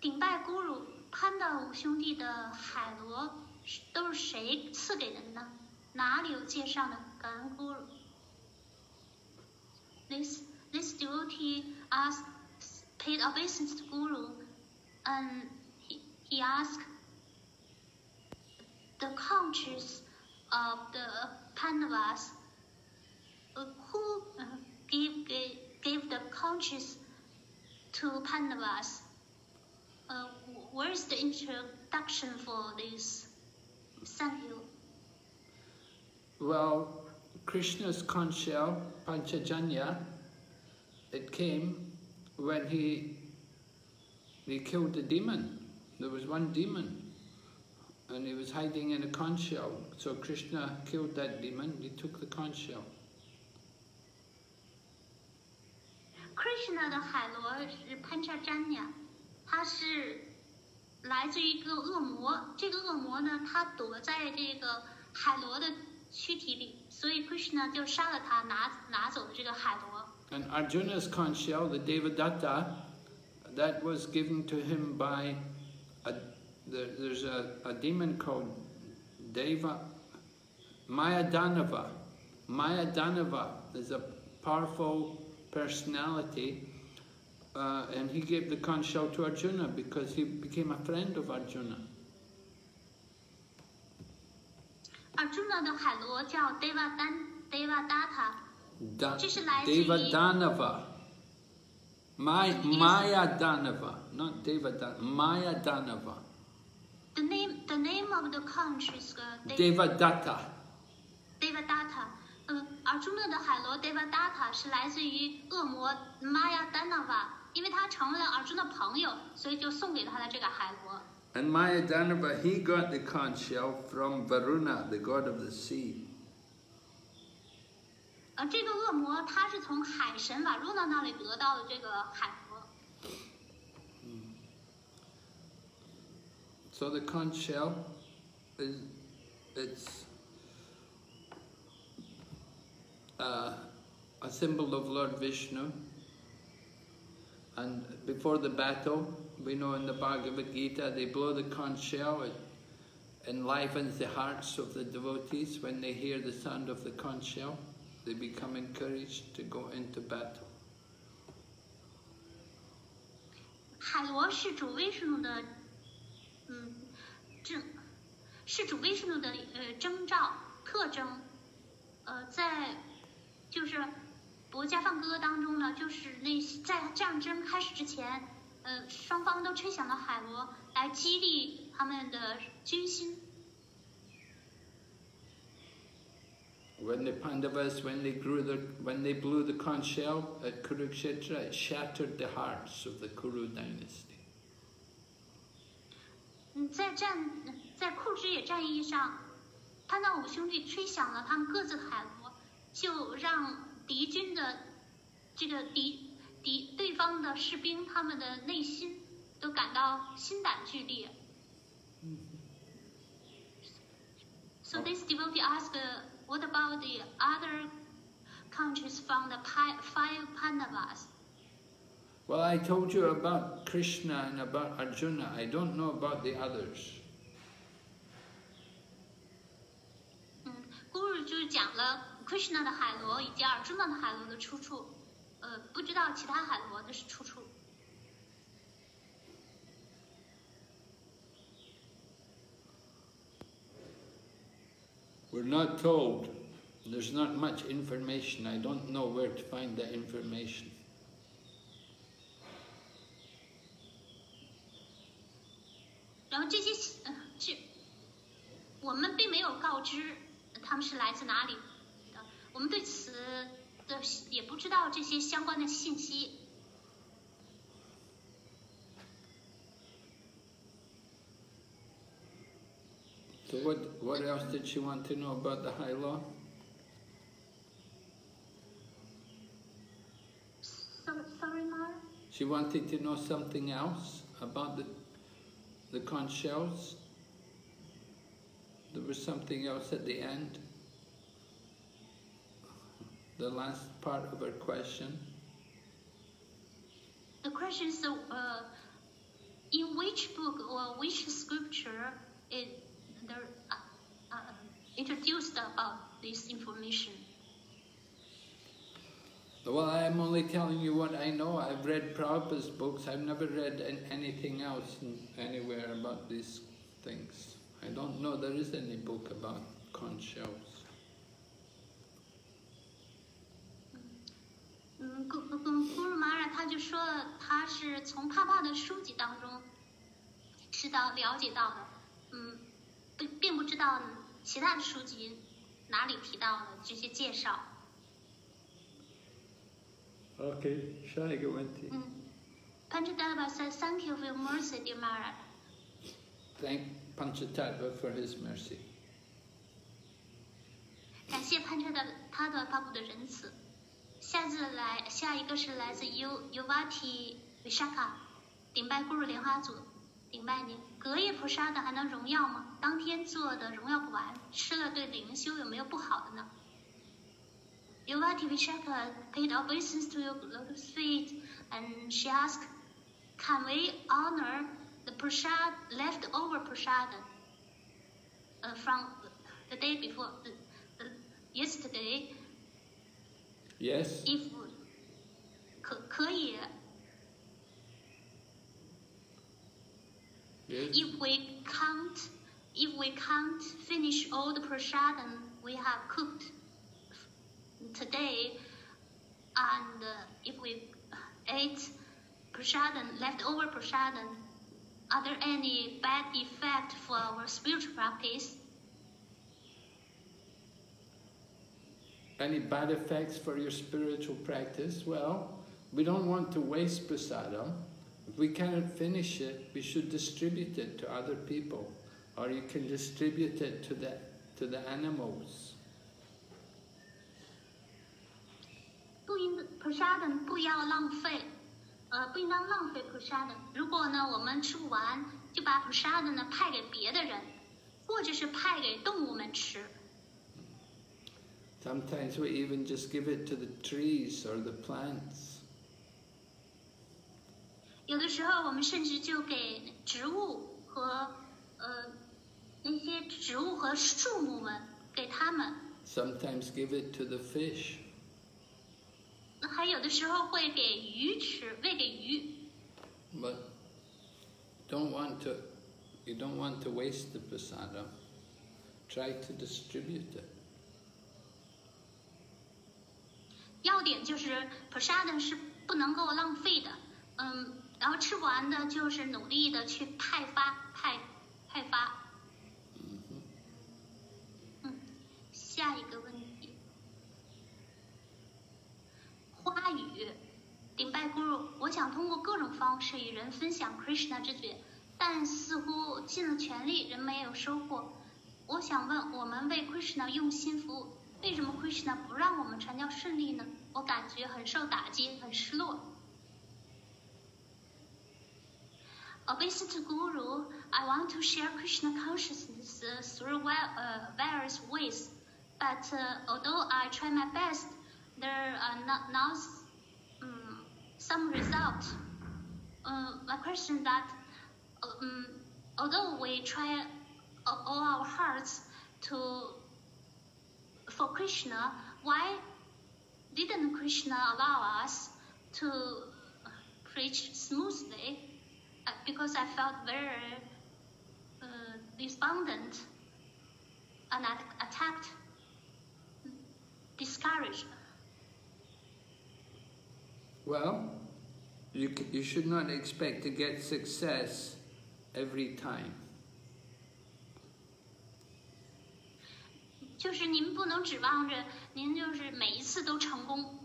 顶拜咕噜潘的五兄弟的海螺都是谁赐给人的？哪里有介绍呢？感恩咕噜。This this devotee asked paid obeisance to Guru, and he, asked the conches of the Pandavas uh, who uh, gave, gave gave the conches to Pandavas. Uh, where's the introduction for this? Thank you. Well, Krishna's conch shell, Panchajanya, it came when he he killed the demon. There was one demon, and he was hiding in a conch shell. So Krishna killed that demon. He took the conch shell. Krishna 的海螺是潘查詹呀，它是来自于一个恶魔。这个恶魔呢，它躲在这个海螺的躯体里，所以 Krishna 就杀了他，拿拿走了这个海螺。 And Arjuna's conch shell, the Devadatta, that was given to him by a, there, there's a, a demon called Deva Mayadanava. Mayadanava is a powerful personality, uh, and he gave the conch shell to Arjuna because he became a friend of Arjuna. Arjuna 的海螺叫 Deva Dan Devadatta， Da, 这是来自于- Devadanava. May, Mayadanava, not Devadatta, Mayadanava. The name the name of the conch is uh, De- Devadatta. Devadatta。嗯，Arjuna 的海螺 Devadatta 是来自于恶魔 Maya Danava，因为他成了 Arjuna 朋友，所以就送给他的这个海螺。 And Mayadanava, he got the conch shell from Varuna, the god of the sea. 呃，这个恶魔他是从海神瓦鲁纳那里得到的这个海螺。 So the conch shell is it's uh, a symbol of Lord Vishnu. And before the battle, we know in the Bhagavad Gita, they blow the conch shell. It enlivens the hearts of the devotees when they hear the sound of the conch shell. They become encouraged to go into battle. 海螺是主威什努的，嗯，征，是主威什努的呃征兆特征，呃，在就是博加放歌当中呢，就是那在战争开始之前，呃，双方都吹响了海螺，来激励他们的军心。When the Pandavas, when they grew the, when they blew the conch shell at Kurukshetra, it shattered the hearts of the Kuru dynasty. 嗯，在战在库支野战役上，潘道五兄弟吹响了他们各自的海螺，就让敌军的这个敌敌对方的士兵他们的内心都感到心胆俱裂。So this devotee asked. What about the other countries from the five Pandavas? Well, I told you about Krishna and about Arjuna. I don't know about the others. 嗯，Guru 就是讲了 Krishna 的海螺以及 Arjuna 的海螺的出处，呃，不知道其他海螺的出处。 we're not told there's not much information i don't know where to find the information 然后这些，这我们并没有告知他们是来自哪里的，我们对此的也不知道这些相关的信息。So what, what else did she want to know about the high law? sorry, Mara? She wanted to know something else about the, the conch shells. There was something else at the end. The last part of her question. The question is, uh, in which book or which scripture it they're uh, uh, introduced about this information. Well, I'm only telling you what I know. I've read Prabhupada's books. I've never read anything else anywhere about these things. I don't know there is any book about conch shells. 嗯，古古古鲁玛尔他就说了，他是从帕帕的书籍当中知道了解到的，嗯。 并不知道其他的书籍哪里提到的这些介绍。OK，下一个问题。嗯，Panchadeva says, "Thank you for your mercy, dear Maharaj." Thank Panchadeva for his mercy. 感谢潘彻的他的发布的仁慈。下次来，下一个是来自 U Uvati Vishaka，顶拜咕噜莲花组。顶拜您，隔夜菩萨的还能荣耀吗？当天做的荣耀不完，吃了对灵修有没有不好的呢？Yuvati Vishaka paid obeisance to your lotus feet, and she asked, "Can we honor the prasad leftover prasad uh, from the day before the, the yesterday?" Yes. If 可可以 If we can't, if we can't finish all the prasadam we have cooked today, and uh, if we ate prasadam, leftover prasadam, are there any bad effect for our spiritual practice? Any bad effects for your spiritual practice? Well, we don't want to waste prasadam. If we cannot finish it, we should distribute it to other people, or you can distribute it to the, to the animals. 不应 prasadam 不要浪费，呃，不应当浪费 prasadam。如果呢我们吃不完，就把 prasadam 呢派给别的人，或者是派给动物们吃。Sometimes we even just give it to the trees or the plants. 有的时候，我们甚至就给植物和呃那些植物和树木们给他们。Sometimes give it to the fish. 还有的时候会给鱼吃，喂给鱼。But don't want to, you don't want to waste the prasada. Try to distribute it. 要点就是 prasada 是不能够浪费的，嗯，然后吃不完的就是努力的去派发派派发。嗯，下一个问题，花语，顶拜 Guru，我想通过各种方式与人分享 Krishna 之觉，但似乎尽了全力仍没有收获。我想问，我们为 Krishna 用心服务。为什么 Krishna 不让我们传教顺利呢？我感觉很受打击，很失落。Obeying to Guru, I want to share Krishna consciousness through uh, various ways, but uh, although I try my best, there are not, not um, some results. Uh, my question that um, although we try all our hearts to for Krishna, why didn't Krishna allow us to preach smoothly? Uh, because I felt very uh, despondent and attacked, discouraged. Well, you, you should not expect to get success every time. 就是您不能指望着您就是每一次都成功。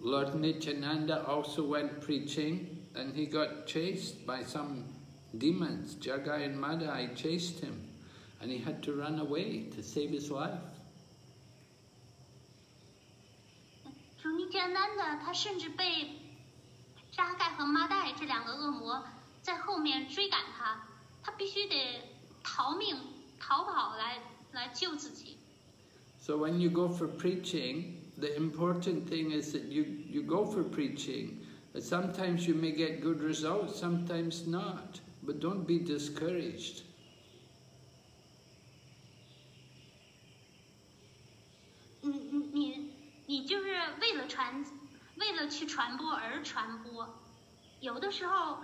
Lord Nityananda also went preaching and he got chased by some demons. Jagai and Madai chased him and he had to run away to save his life. 主尼简单的，他甚至被扎盖和麻袋这两个恶魔在后面追赶他，他必须得逃命、逃跑来来救自己。so when you go for preaching, the important thing is that you, you go for preaching. 但 sometimes you may get good results, sometimes not. But don't be discouraged. 你你你你就是为了传为了去传播而传播，有的时候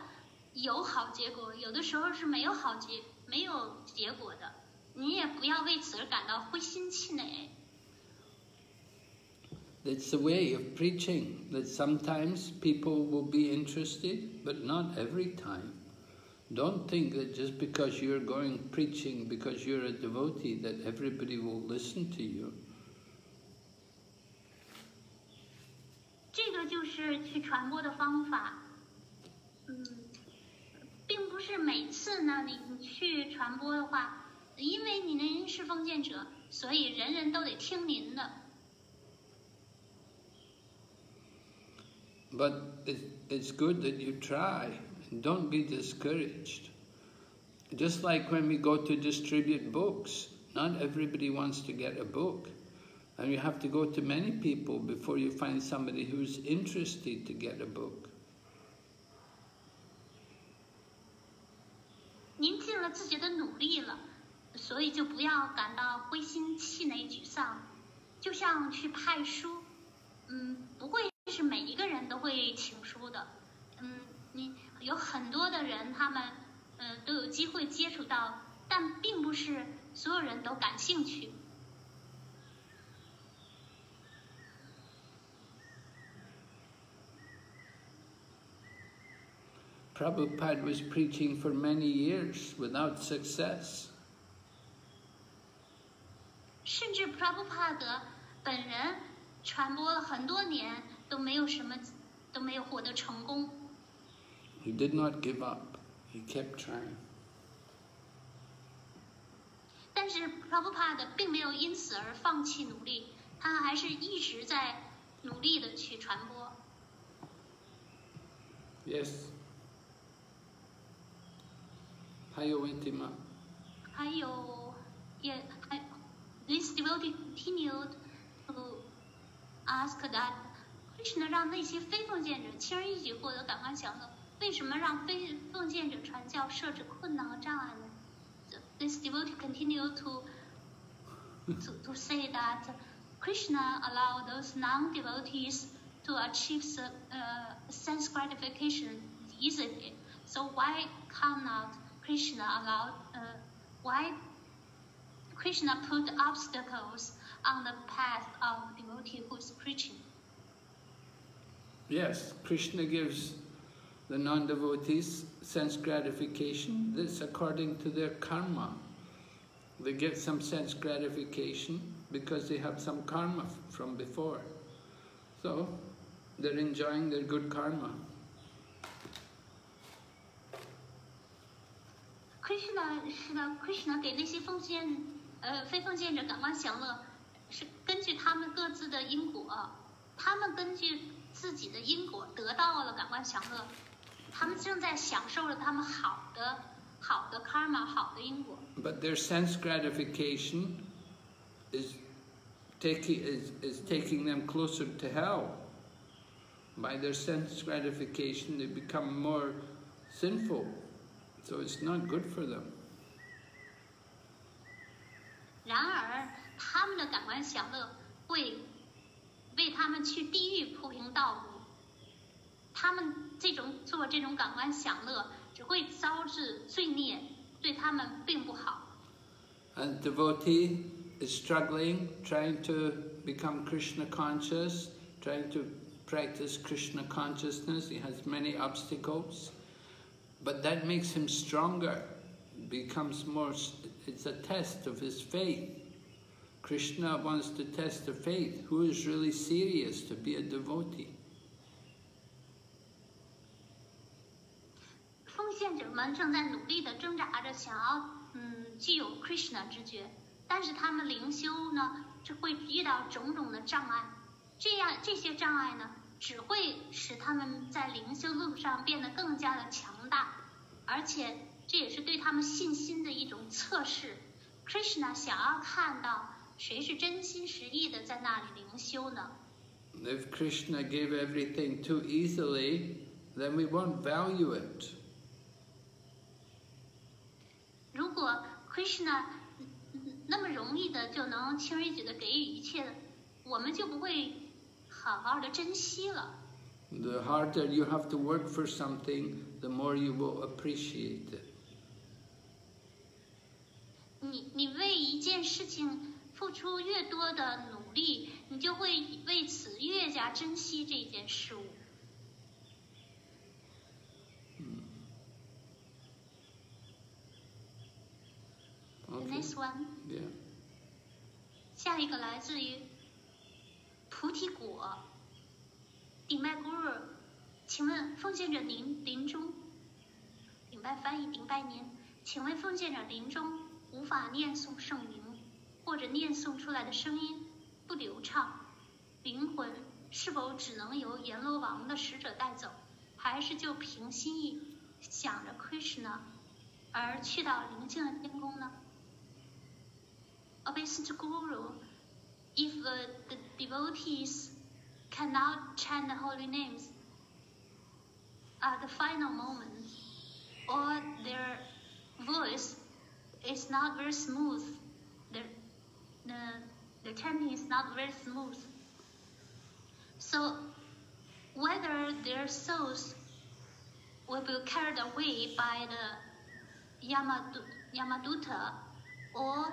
有好结果，有的时候是没有好结没有结果的。你也不要为此而感到灰心气馁。It's the way of preaching that sometimes people will be interested, but not every time. Don't think that just because you're going preaching, because you're a devotee, that everybody will listen to you. 这个就是去传播的方法。嗯，并不是每次呢，你你去传播的话。因为您是封建者，所以人人都得听您的。 But it's good that you try. Don't be discouraged. Just like when we go to distribute books, not everybody wants to get a book. And you have to go to many people before you find somebody who's interested to get a book. 您尽了自己的努力了。所以就不要感到灰心气馁、沮丧，就像去派书，嗯，不会 是每一个人都会请书的，嗯，你有很多的人，他们，嗯，都有机会接触到，但并不是所有人都感兴趣。Prabhupada was preaching for many years without success. 甚至 Prabhupada 本人传播了很多年 都没有什么都没有获得成功。He did not give up. He kept trying. 但是 Prabhupada 并没有因此而放弃努力，他还是一直在努力的去传播。Yes. 还有问题吗？还有，也还。This devotee continued to ask that Krishna 让那些非奉献者轻而易举获得感官享乐，为什么让非奉献者传教设置困难和障碍呢？This devotee continued to to to say that Krishna allowed those non-devotees to achieve uh, sense gratification easily. So why cannot Krishna allow? Uh, why Krishna put obstacles on the path of devotee who is preaching. Yes, Krishna gives the non-devotees sense gratification. That's according to their karma. They get some sense gratification because they have some karma from before. So, they're enjoying their good karma. Krishna 是的，Krishna 给那些奉献呃非奉献者感官享乐，是根据他们各自的因果，他们根据 自己的因果得到了感官享乐，他们正在享受着他们好的好的 karma 好的因果。But their sense gratification is taking is, is taking them closer to hell. By their sense gratification, they become more sinful. So it's not good for them. 然而，他们的感官享乐会为他们去地狱铺平道路。他们这种做这种感官享乐，只会招致罪孽，对他们并不好。And devotee is struggling, trying to become Krishna conscious, trying to practice Krishna consciousness. He has many obstacles. But that makes him stronger, becomes more, it's a test of his faith. Krishna wants to test the faith. Who is really serious to be a devotee? 奉献者们正在努力的挣扎着，想要嗯具有 Krishna 之觉，但是他们灵修呢，就会遇到种种的障碍。这样这些障碍呢，只会使他们在灵修路上变得更加的强大，而且这也是对他们信心的一种测试。Krishna 想要看到谁是真心实意的在那里灵修呢？If Krishna gave everything too easily, then we won't value it. 如果 Krishna 那么容易的就能轻而易举的给予一切，我们就不会。好好的珍惜了。The harder you have to work for something, the more you will appreciate it. 你你为一件事情付出越多的努力，你就会为此越加珍惜这件事物。The next one. Yeah. 下一个来自于。菩提果，顶拜 Guru，请问奉献者临临终，顶拜翻译顶拜您，请问奉献者临终无法念诵圣名，或者念诵出来的声音不流畅，灵魂是否只能由阎罗王的使者带走，还是就凭心意想着 Krishna 而去到宁静的天宫呢？Obeisance Guru。if the devotees cannot chant the holy names at the final moment, or their voice is not very smooth, the, the chanting is not very smooth. So, whether their souls will be carried away by the Yamaduta, or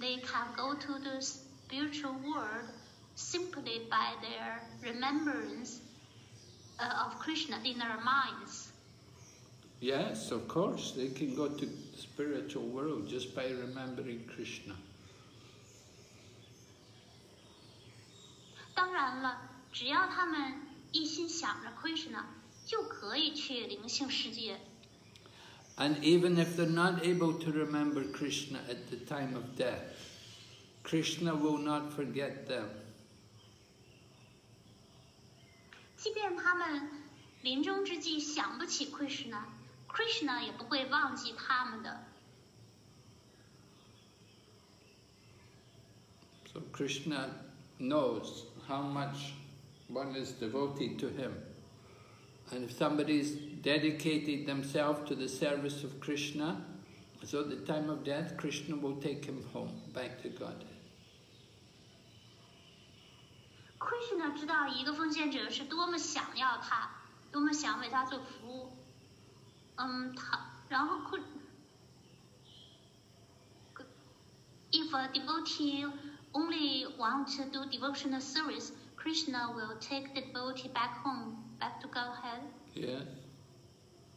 they can go to the spiritual world simply by their remembrance uh, of Krishna in their minds. Yes, of course, they can go to the spiritual world just by remembering Krishna. 当然了，只要他们一心想着 Krishna，就可以去灵性世界。And even if they're not able to remember Krishna at the time of death, Krishna will not forget them. 即便他们临终之际想不起 Krishna，Krishna 也不会忘记他们的。So Krishna knows how much one is devoted to him. And if somebody's dedicated themselves to the service of Krishna, so at the time of death, Krishna will take him home, back to God. Krishna 知道一个奉献者是多么想要他，多么想为他做服务。嗯，他然后 if a devotee only want to do devotional service, Krishna will take the devotee back home back to Godhead。Yeah.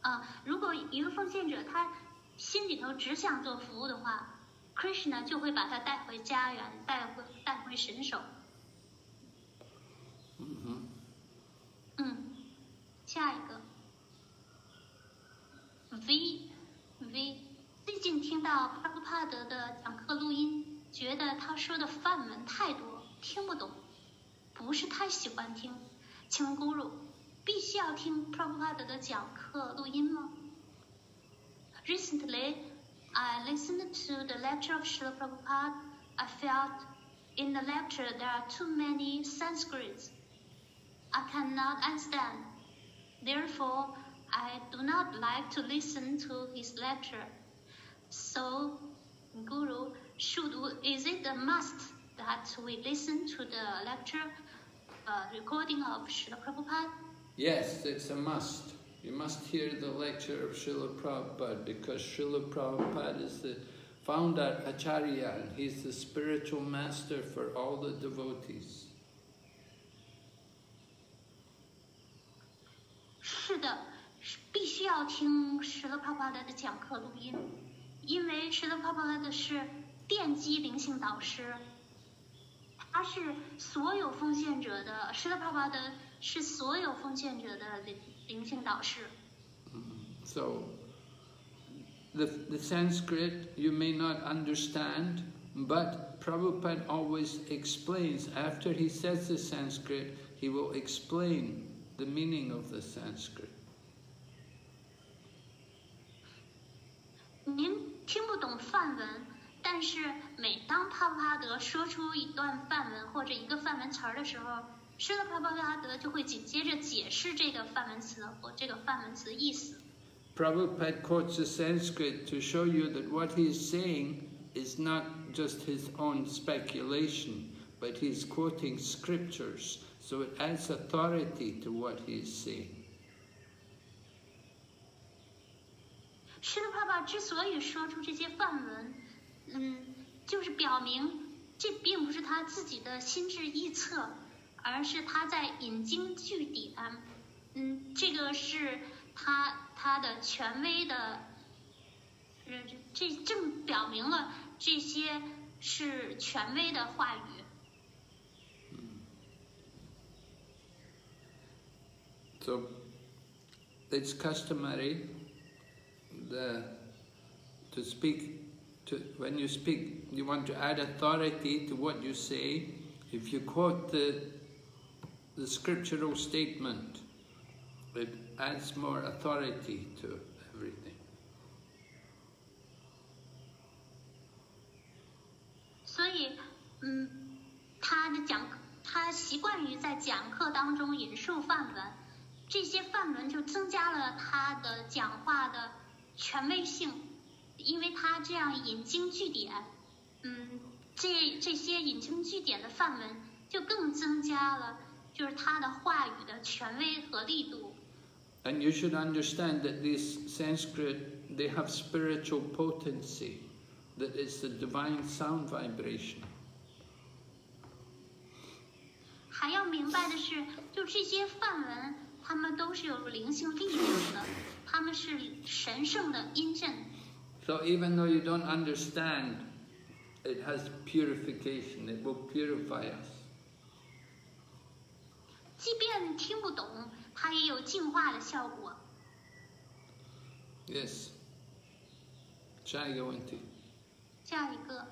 啊，如果一个奉献者他心里头只想做服务的话，Krishna 就会把他带回家园，带回带回神手。hmm 嗯，下一个 V V，最近听到帕布帕德的讲课录音，觉得他说的梵文太多，听不懂，不是太喜欢听。请问 Guru，必须要听 Prabhupada 的讲课录音吗？Recently, I listened to the lecture of Srila Prabhupada. I felt in the lecture there are too many Sanskrits. I cannot understand. Therefore, I do not like to listen to his lecture. So, Guru, should is it a must that we listen to the lecture uh, recording of Srila Prabhupada? Yes, it's a must. You must hear the lecture of Srila Prabhupada because Srila Prabhupada is the founder Acharya and he's the spiritual master for all the devotees. 是的，是必须要听石勒帕帕拉的讲课录音，因为石勒帕帕拉的是 奠基灵性导师，他是所有奉献者的石勒帕帕的是所有奉献者的灵灵性导师。 So, the, the Sanskrit you may not understand, but Prabhupada always explains, after he says the Sanskrit, he will explain the meaning of the Sanskrit. 您听不懂梵文， 但是每当帕布哈德说出一段梵文或者一个梵文词儿的时候，施勒帕布哈德就会紧接着解释这个梵文词或这个梵文词的意思。 Prabhupada quotes the Sanskrit to show you that what he's saying is not just his own speculation, but he's quoting scriptures, so it adds authority to what he's saying. 施勒帕帕之所以说出这些梵文， 嗯，就是表明这并不是他自己的心智臆测，而是他在引经据典。嗯，这个是他他的权威的，这这正表明了这些是权威的话语。So it's customary the, to speak, to, when you speak, you want to add authority to what you say. If you quote the, the scriptural statement, it adds more authority to everything. 所以，嗯，他的讲，他习惯于在讲课当中引述范文，这些范文就增加了他的讲话的权威性， 因为他这样引经据典，嗯，这这些引经据典的范文就更增加了就是他的话语的权威和力度。And you should understand that these Sanskrit, they have spiritual potency, that it's the divine sound vibration. 还要明白的是，就这些范文，他们都是有灵性力量的，他们是神圣的音阵。So even though you don't understand, it has purification, it will purify us. 即便听不懂，它也有净化的效果。 Yes. Jagawanti. 下一个，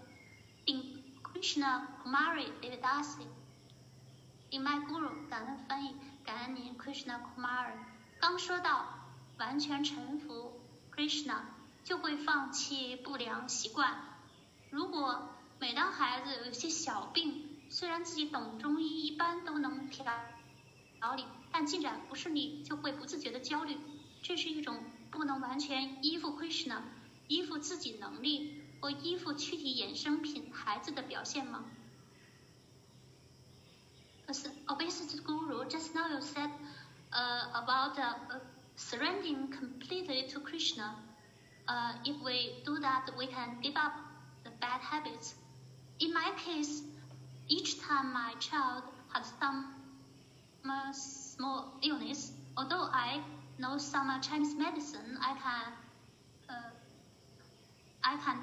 顶 Krishna Kumari Devidasi，顶麦 Guru，感恩翻译，感恩您 Krishna Kumari。刚说到完全臣服 Krishna， 就会放弃不良习惯。如果每当孩子有些小病，虽然自己懂中医，一般都能调理，但进展不顺利，就会不自觉的焦虑。这是一种不能完全依附 Krishna、依附自己能力或依附躯体衍生品孩子的表现吗？As obesity guru just now, you said about uh, uh, surrendering completely to Krishna. Uh, if we do that, we can give up the bad habits. In my case, each time my child has some uh, small illness, although I know some Chinese medicine, I can, uh, I can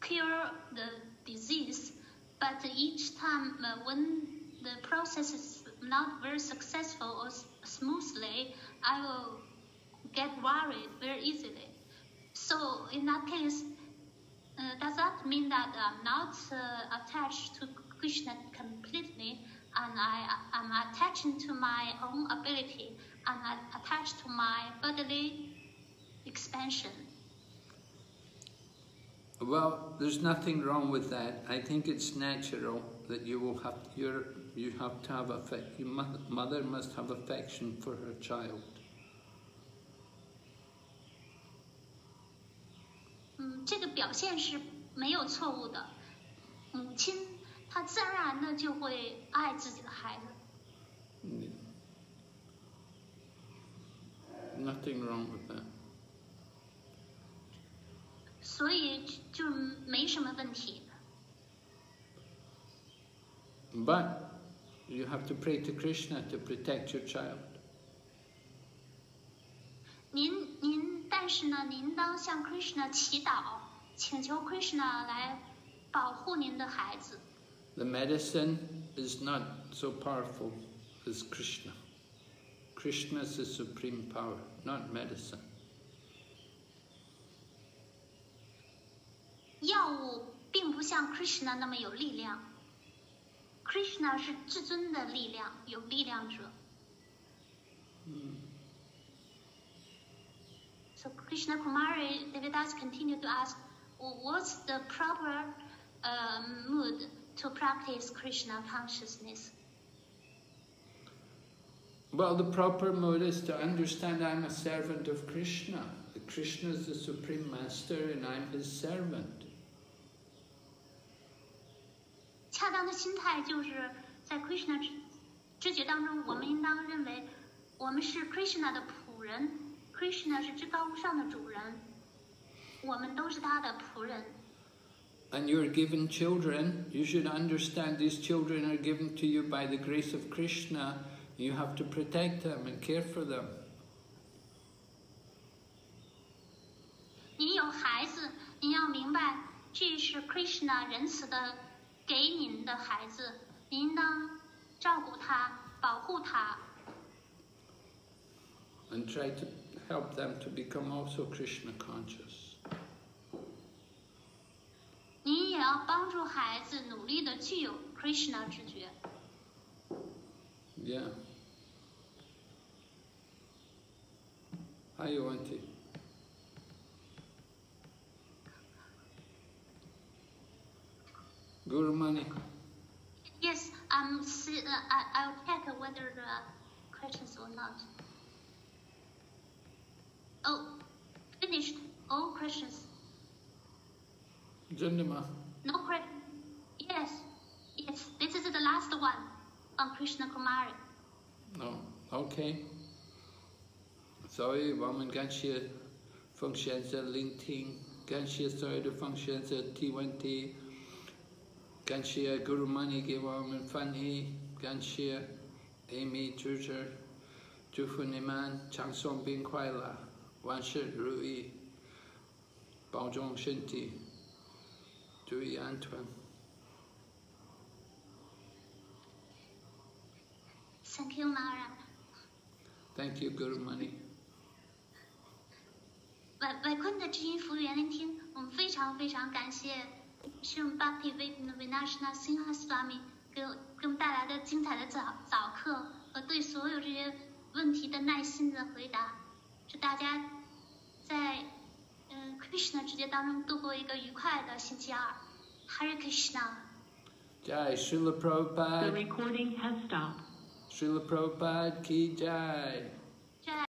cure the disease, but each time uh, when the process is not very successful or smoothly, I will get worried very easily. So in that case, uh, does that mean that I'm not uh, attached to Krishna completely, and I am attaching to my own ability, and I'm attached to my bodily expansion? Well, there's nothing wrong with that. I think it's natural that you will have your you have to have affect. Your mother, mother must have affection for her child. 嗯，这个表现是没有错误的。母亲她自然而然的就会爱自己的孩子，Nothing wrong with that. 所以就没什么问题。But you have to pray to Krishna to protect your child. 您您，但是呢，您当向 Krishna 祈祷，请求 Krishna 来保护您的孩子。The medicine is not so powerful as Krishna. Krishna is the supreme power, not medicine. 药物并不像 Krishna 那么有力量，Krishna 是至尊的力量，有力量者。So Krishna Kumari Devidas continue to ask, what's the proper uh, mood to practice Krishna consciousness? Well, the proper mode is to understand I'm a servant of Krishna. Krishna is the supreme master and I'm his servant. 恰当的心态就是在 Krishna 知知觉当中，我们应当认为我们是 Krishna 的仆人 ，Krishna 是至高无上的主人，我们都是他的仆人。 And you're given children, you should understand these children are given to you by the grace of Krishna. You have to protect them and care for them. 您有孩子，您要明白，这是 Krishna 仁慈的给您的孩子，您应当照顾他，保护他， and try to help them to become also Krishna conscious. 您也要帮助孩子努力的具有 Krishna 知觉。 Yeah. Hi, Auntie. Guru Mani. Yes, um, see, uh, I, I'll check whether the questions or not. Oh, finished. All questions. No question. Yes. Yes, this is the last one on Krishna Kumari. No. Okay. Sorry, Raman Ganshya functions at LinkedIn. Ganshya started functions at T1T. Ganshya Guru Mani Givaman Fanhi. Ganshya Amy Jurger. Jufu Niman Changsong Bin Kuai La. 万事如意，保重身体，注意安全。Thank you, Mara. Thank you, Guru Mani. 外外坤的知音服务员聆听，我们非常非常感谢是 Bhakti Vinashna Singha Swami 给我给我们带来的精彩的早早课和对所有这些问题的耐心的回答，祝大家在嗯 Krishna 之间当中度过一个愉快的星期二。Hare Krishna。Jai Srila The Prabhupada, recording has stopped. Srila Prabhupada ki jai.